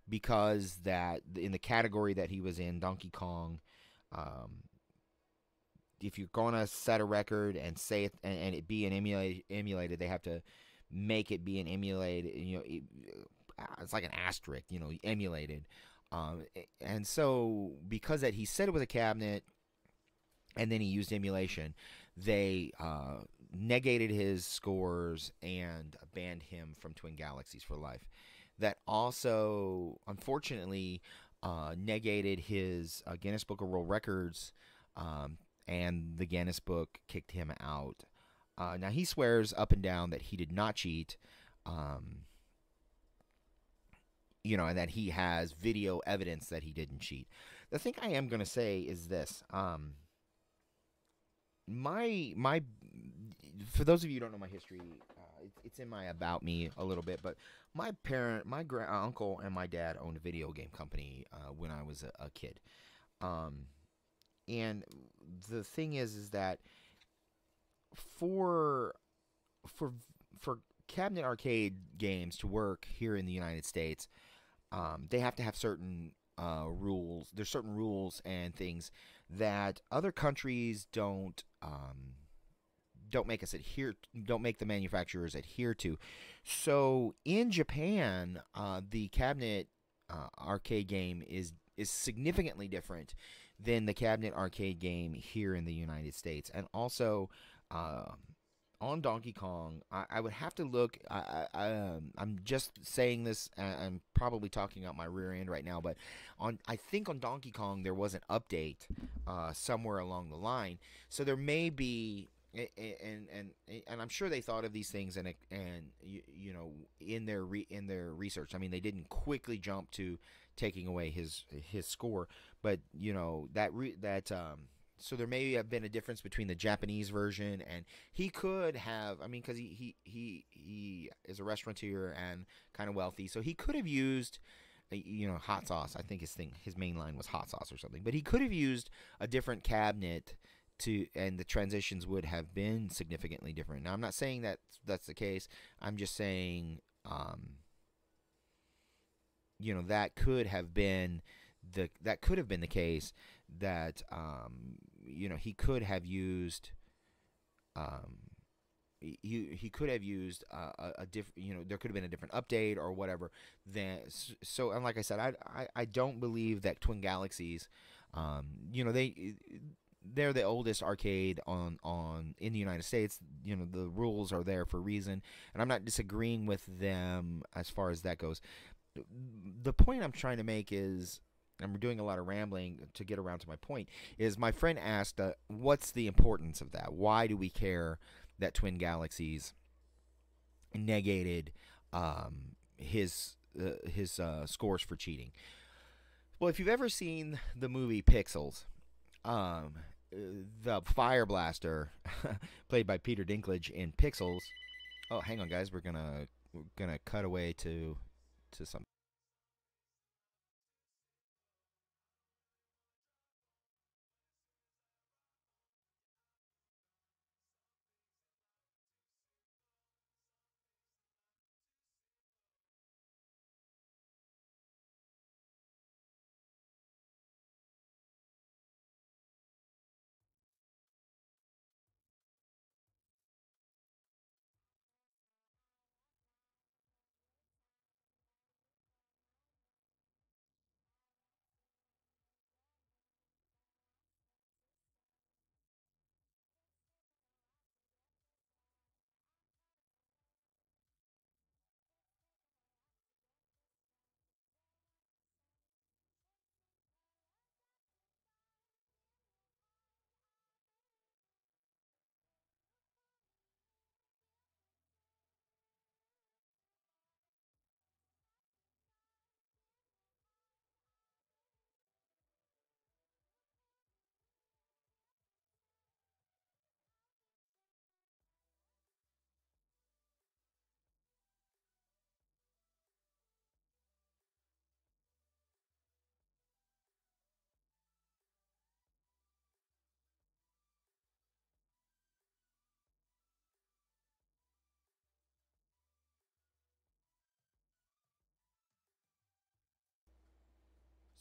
because that in the category that he was in, Donkey Kong, um, if you're gonna set a record and say it and, and it be an emulated, emulated, they have to make it be an emulated. You know, it, it's like an asterisk, you know, emulated. Um, and so because that he said it was a cabinet, and then he used emulation, they uh, negated his scores and banned him from Twin Galaxies for life. That also, unfortunately, uh, negated his uh, Guinness Book of World Records, um, and the Guinness Book kicked him out. Uh, now he swears up and down that he did not cheat. Um, you know, and that he has video evidence that he didn't cheat. The thing I am going to say is this: um, my my, for those of you who don't know my history, uh, it's, it's in my about me a little bit, but my parent, my grand uncle, and my dad owned a video game company uh, when I was a, a kid. Um, and the thing is, is that for for for cabinet arcade games to work here in the United States, um, they have to have certain uh, rules. There's certain rules and things that other countries don't um, don't make us adhere. Don't make the manufacturers adhere to. So in Japan, uh, the cabinet uh, arcade game is is significantly different than the cabinet arcade game here in the United States, and also. Um, on Donkey Kong, I, I, would have to look. I, I, um, I'm just saying this. I'm probably talking out my rear end right now, but on I think on Donkey Kong there was an update uh, somewhere along the line, so there may be. And and and I'm sure they thought of these things and and you, you know in their re, in their research. I mean, they didn't quickly jump to taking away his his score, but you know that re, that um, so there may have been a difference between the Japanese version and he could have I mean cuz he, he he he is a restaurateur and kind of wealthy. So he could have used uh, you know hot sauce. I think his thing his main line was hot sauce or something. But he could have used a different cabinet to and the transitions would have been significantly different. Now I'm not saying that that's the case. I'm just saying um you know that could have been the that could have been the case that um, you know he could have used um, he he could have used a, a different you know there could have been a different update or whatever then so and like I said I, I, I don't believe that Twin Galaxies um, you know they they're the oldest arcade on on in the United States. You know the rules are there for a reason and I'm not disagreeing with them as far as that goes the point I'm trying to make is I'm doing a lot of rambling to get around to my point, is my friend asked, uh, what's the importance of that? Why do we care that Twin Galaxies negated um, his uh, his uh, scores for cheating? Well, if you've ever seen the movie Pixels, um, the Fire Blaster, <laughs> played by Peter Dinklage in Pixels. Oh, hang on, guys, we're gonna we're gonna cut away to to some.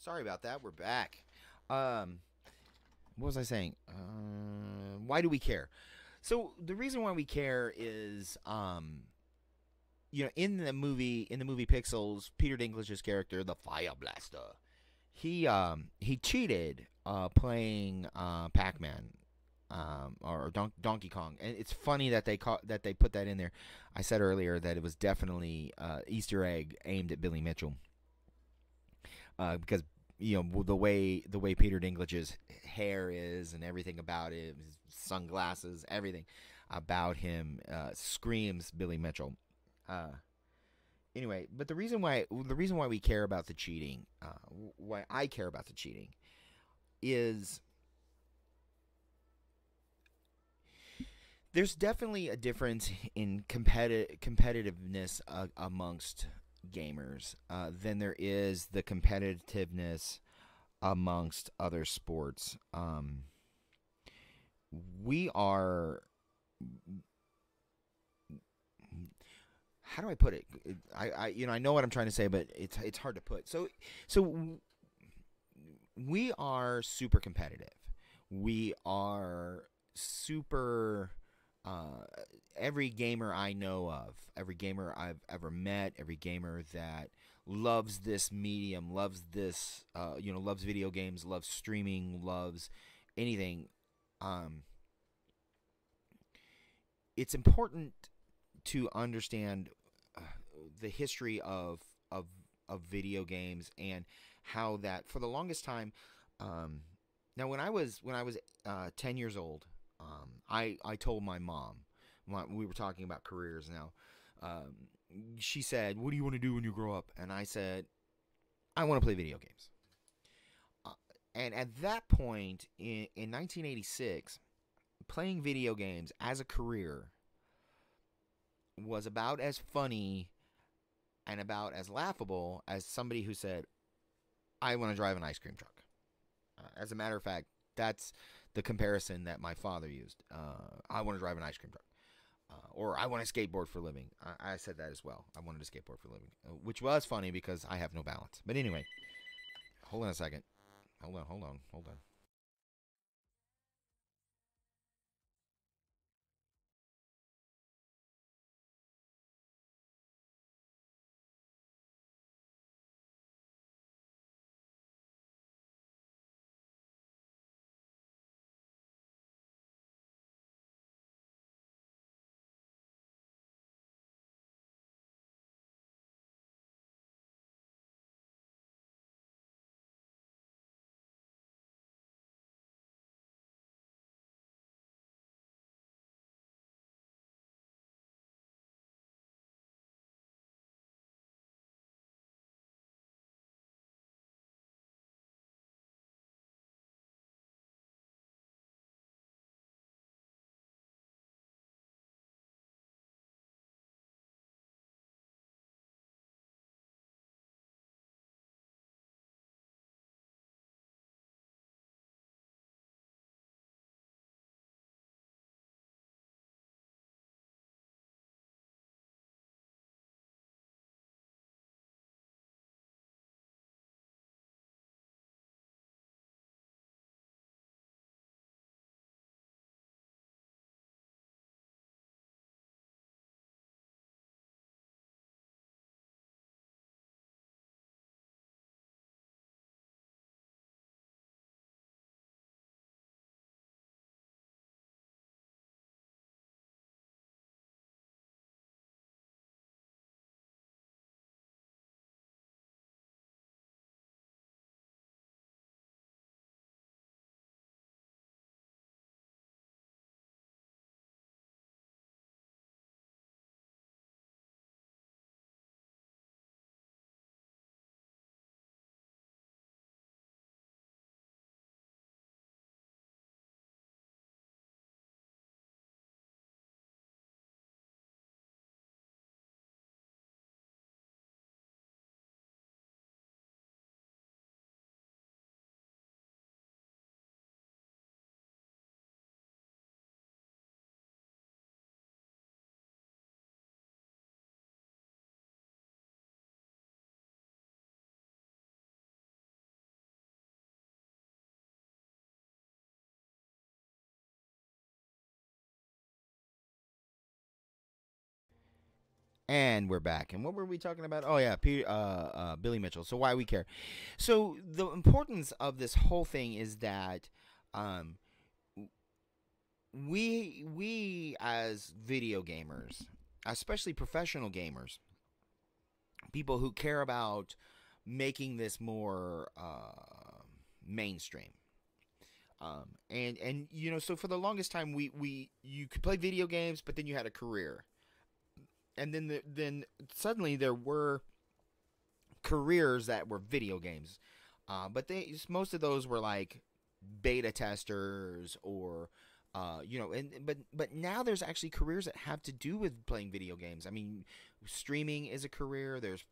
Sorry about that. We're back. Um, what was I saying? Uh, why do we care? So the reason why we care is, um, you know, in the movie, in the movie Pixels, Peter Dinklage's character, the Fire Blaster, he um he cheated uh playing uh Pac-Man um, or Don- Donkey Kong. And it's funny that they ca- that they put that in there. I said earlier that it was definitely uh, Easter egg aimed at Billy Mitchell uh, because you know the way the way Peter Dinklage's hair is and everything about it, his sunglasses, everything about him uh, screams Billy Mitchell. Uh, anyway, but the reason why the reason why we care about the cheating, uh, why I care about the cheating, is there's definitely a difference in competi- competitiveness uh, amongst gamers uh, than there is the competitiveness amongst other sports. Um, we are. How do I put it? I, I, you know, I know what I'm trying to say, but it's it's hard to put. So, so we are super competitive. We are super uh, every gamer I know of, every gamer I've ever met, every gamer that loves this medium, loves this, uh, you know, loves video games, loves streaming, loves anything. Um, it's important to understand uh, the history of of of video games and how that for the longest time. Um, now, when I was when I was uh, ten years old, um, I I told my mom, we were talking about careers now. Um, she said, "What do you want to do when you grow up?" And I said, "I want to play video games." Uh, and at that point in, in 1986, playing video games as a career was about as funny and about as laughable as somebody who said, "I want to drive an ice cream truck." Uh, as a matter of fact, that's the comparison that my father used. Uh, I want to drive an ice cream truck. Uh, or I want to skateboard for a living. I, I, said that as well. I wanted to skateboard for a living, uh, which was funny because I have no balance. But anyway, hold on a second. Hold on, hold on, hold on. And we're back. And what were we talking about? Oh yeah, uh, uh, Billy Mitchell. So why we care? So the importance of this whole thing is that um, we we as video gamers, especially professional gamers, people who care about making this more uh, mainstream. Um, and and you know, so for the longest time, we we you could play video games, but then you had a career, and then the, then suddenly there were careers that were video games, uh, but they most of those were like beta testers or uh, you know, and but but now there's actually careers that have to do with playing video games. I mean, streaming is a career. There's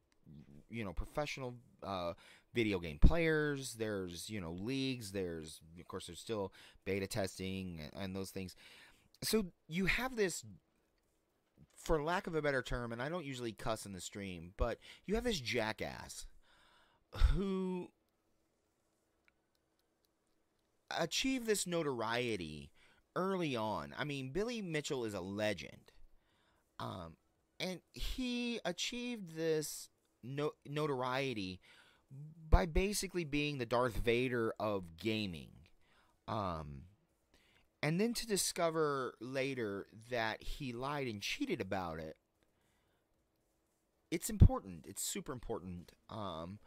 you know professional uh, video game players. There's you know leagues. There's of course there's still beta testing and, and those things. So you have this, for lack of a better term, and I don't usually cuss in the stream, but you have this jackass who achieved this notoriety early on. I mean, Billy Mitchell is a legend. Um, and he achieved this no- notoriety by basically being the Darth Vader of gaming. Um, and then to discover later that he lied and cheated about it. It's important. It's super important. Um,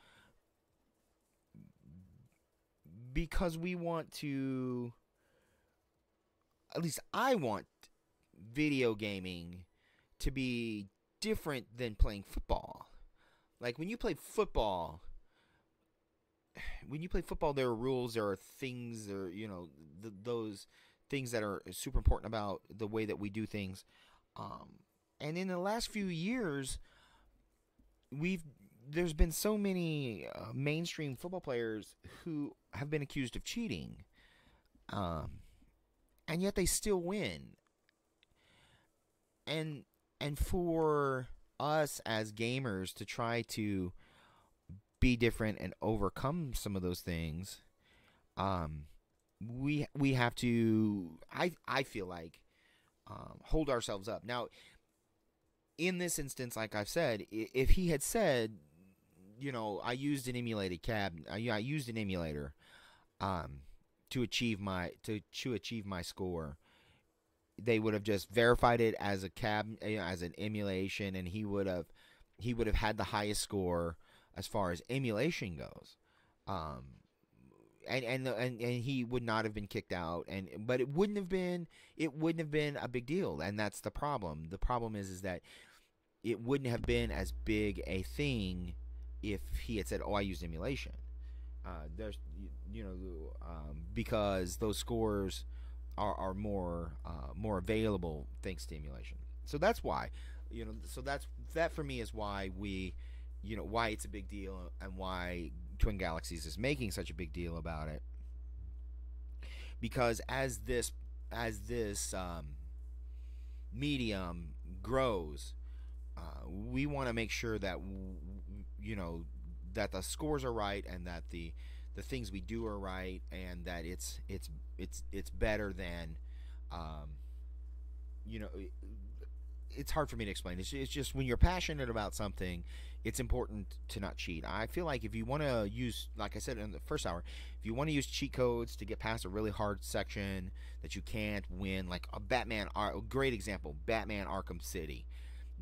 because we want to at least I want video gaming to be different than playing football. Like when you play football, <sighs> when you play football, there are rules, there are things, there you know th- those things that are super important about the way that we do things. Um, and in the last few years, we've there's been so many uh, mainstream football players who have been accused of cheating. Um, and yet they still win. And and for us as gamers to try to be different and overcome some of those things, um, we we have to. I I feel like um, hold ourselves up now. In this instance, like I've said, if he had said, you know, I used an emulated cab, I, I used an emulator, um, to achieve my to to achieve my score they would have just verified it as a cab as an emulation and he would have he would have had the highest score as far as emulation goes um and and and, and he would not have been kicked out and but it wouldn't have been it wouldn't have been a big deal and that's the problem the problem is is that it wouldn't have been as big a thing if he had said oh i used emulation uh, there's you know um, because those scores are, are more uh, more available thanks to emulation. So that's why you know so that's that for me is why we you know why it's a big deal and why Twin Galaxies is making such a big deal about it. Because as this as this um, medium grows uh, we want to make sure that you know that the scores are right and that the the things we do are right and that it's it's it's it's better than um, you know it's hard for me to explain. It's, it's just when you're passionate about something it's important to not cheat. I feel like if you want to use like i said in the first hour if you want to use cheat codes to get past a really hard section that you can't win like a batman a great example batman arkham city.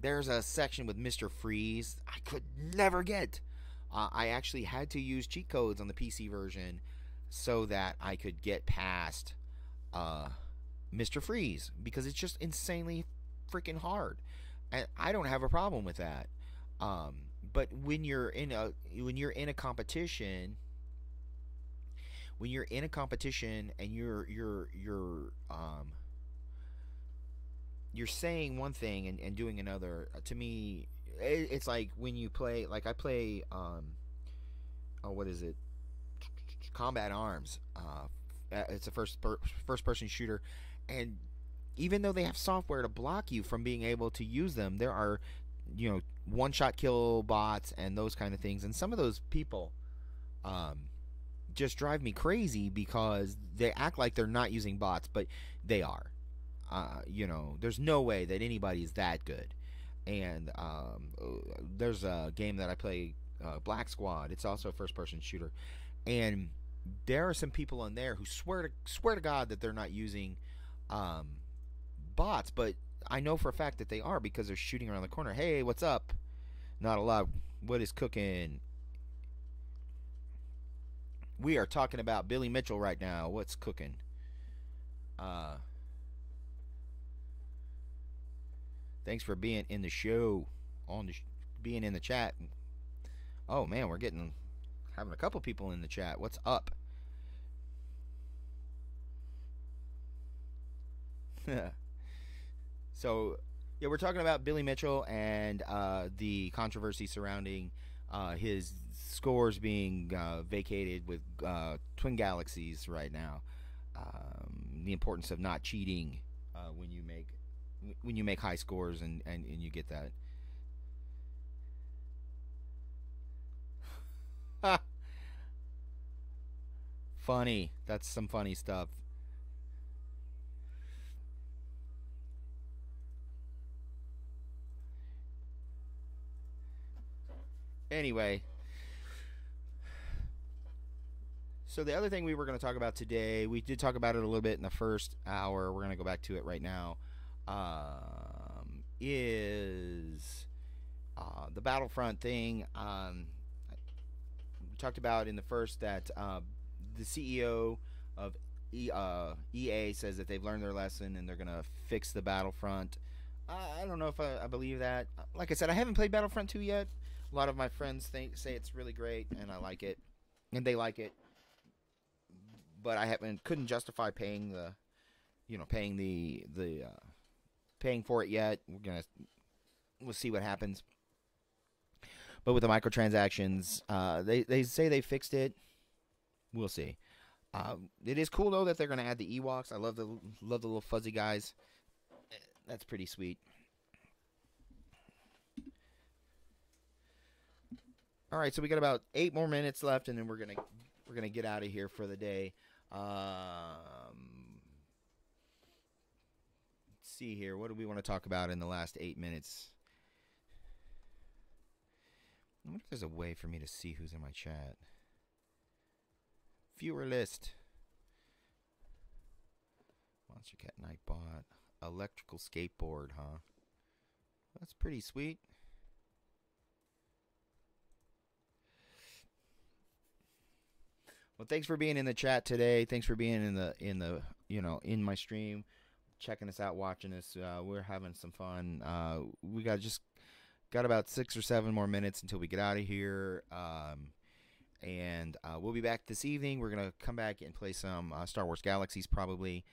There's a section with mr freeze i could never get. Uh, I actually had to use cheat codes on the PC version so that I could get past uh, Mr. Freeze because it's just insanely freaking hard, and I don't have a problem with that. Um, but when you're in a when you're in a competition, when you're in a competition and you're you're you're um, you're saying one thing and, and doing another, uh, to me, it's like when you play like I play um oh what is it? Combat arms uh it's a first per- first person shooter. And even though they have software to block you from being able to use them there are you know one shot kill bots and those kind of things. And some of those people um just drive me crazy because they act like they're not using bots but they are. Uh, you know there's no way that anybody is that good. And um, there's a game that I play, uh, Black Squad. It's also a first-person shooter, and there are some people on there who swear to swear to God that they're not using um, bots, but I know for a fact that they are because they're shooting around the corner. Hey, what's up? Not a lot. What is cooking? We are talking about Billy Mitchell right now. What's cooking? Uh, thanks for being in the show, on the sh- being in the chat. Oh man, we're getting having a couple people in the chat. What's up? <laughs> so, yeah, we're talking about Billy Mitchell and uh, the controversy surrounding uh, his scores being uh, vacated with uh, Twin Galaxies right now. Um, the importance of not cheating uh, when you make when you make high scores and, and, and you get that. <laughs> funny. That's some funny stuff. Anyway, so the other thing we were going to talk about today, we did talk about it a little bit in the first hour. We're going to go back to it right now. Um, is uh, the Battlefront thing? Um, we talked about in the first that uh, the CEO of e, uh, EA says that they've learned their lesson and they're going to fix the Battlefront. I, don't know if I, I, believe that. Like I said, I haven't played Battlefront 2 yet. A lot of my friends think say it's really great, and I like it, and they like it. But I haven't couldn't justify paying the, you know, paying the the uh, paying for it yet. We're gonna we'll see what happens. But with the microtransactions, uh, they they say they fixed it. We'll see. Uh, it is cool though that they're gonna add the Ewoks. I love the love the little fuzzy guys. That's pretty sweet. All right, so we got about eight more minutes left, and then we're gonna we're gonna get out of here for the day. Um, let's see here. What do we want to talk about in the last eight minutes? I wonder if there's a way for me to see who's in my chat. Viewer list. Monstercat Nightbot. Electrical skateboard, huh? That's pretty sweet. Well, thanks for being in the chat today. Thanks for being in the in the you know in my stream, checking us out, watching us. Uh, we're having some fun. Uh, we got just got about six or seven more minutes until we get out of here. Um, and uh, we'll be back this evening. We're gonna come back and play some uh, Star Wars Galaxies, probably.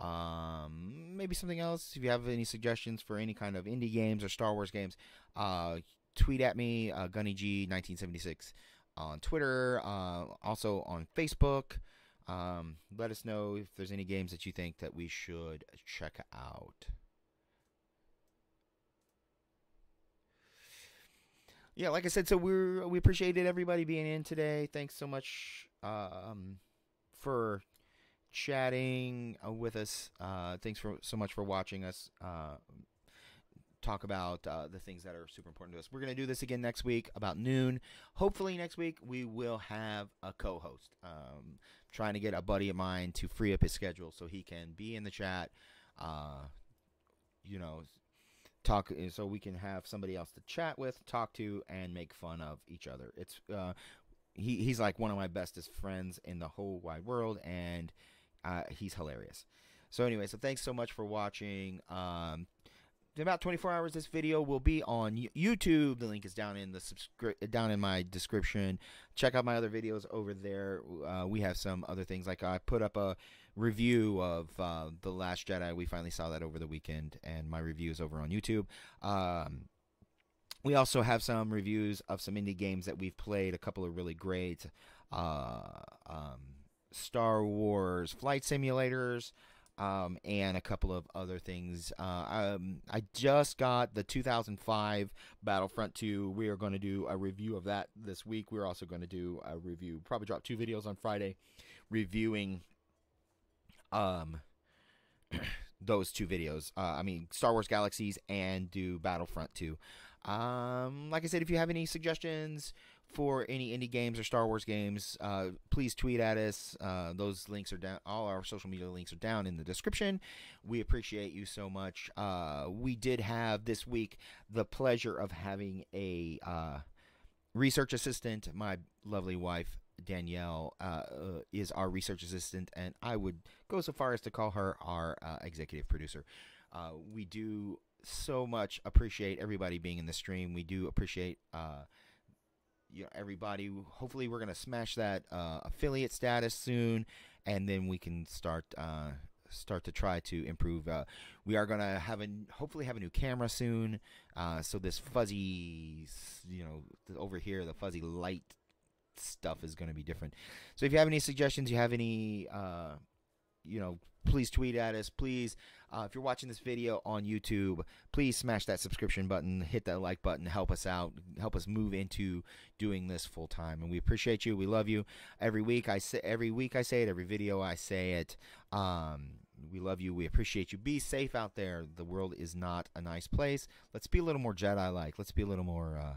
Um, maybe something else. If you have any suggestions for any kind of indie games or Star Wars games, uh, tweet at me, uh, GunnyG1976 on Twitter, uh, also on Facebook. Um, let us know if there's any games that you think that we should check out. Yeah, like I said, so we're we appreciated everybody being in today. Thanks so much um, for chatting uh, with us. Uh, thanks for so much for watching us. Uh, talk about uh, the things that are super important to us. We're going to do this again next week about noon. Hopefully, next week we will have a co host. Um, trying to get a buddy of mine to free up his schedule so he can be in the chat, uh, you know, talk so we can have somebody else to chat with, talk to, and make fun of each other. It's uh, he, he's like one of my bestest friends in the whole wide world, and uh, he's hilarious. So anyway, so thanks so much for watching. Um, in about 24 hours this video will be on youtube. The link is down in the subscri- down in my description. Check out my other videos over there. Uh, we have some other things. Like i put up a review of uh, the last jedi. We finally saw that over the weekend and my review is over on youtube. Um, we also have some reviews of some indie games that we've played. A couple of really great uh, um, star wars flight simulators um, and a couple of other things. Uh, um, I just got the 2005 Battlefront 2. We are going to do a review of that this week. We're also going to do a review, probably drop two videos on Friday, reviewing um, <clears throat> those two videos. Uh, I mean, Star Wars Galaxies and do Battlefront 2. Um, like I said, if you have any suggestions for any indie games or Star Wars games, uh, please tweet at us. Uh, those links are down. All our social media links are down in the description. We appreciate you so much. Uh, we did have this week the pleasure of having a uh, research assistant. My lovely wife Danielle uh, uh, is our research assistant, and I would go so far as to call her our executive producer. we do so much appreciate everybody being in the stream. We do appreciate you know everybody. Hopefully, we're gonna smash that uh, affiliate status soon, and then we can start uh, start to try to improve. Uh, we are gonna have a hopefully have a new camera soon. Uh, so this fuzzy, you know, over here the fuzzy light stuff is gonna be different. So if you have any suggestions, you have any, uh, you know, please tweet at us. Please, uh, if you're watching this video on YouTube, please smash that subscription button, hit that like button, help us out, help us move into doing this full time. And we appreciate you. We love you. Every week I say, every week I say it. Every video I say it. Um, we love you. We appreciate you. Be safe out there. The world is not a nice place. Let's be a little more Jedi like. Let's be a little more uh,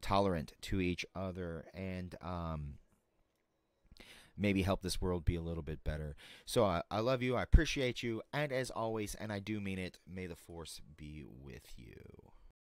tolerant to each other. And um, maybe help this world be a little bit better. So I, I love you. I appreciate you. And as always, and I do mean it, may the force be with you.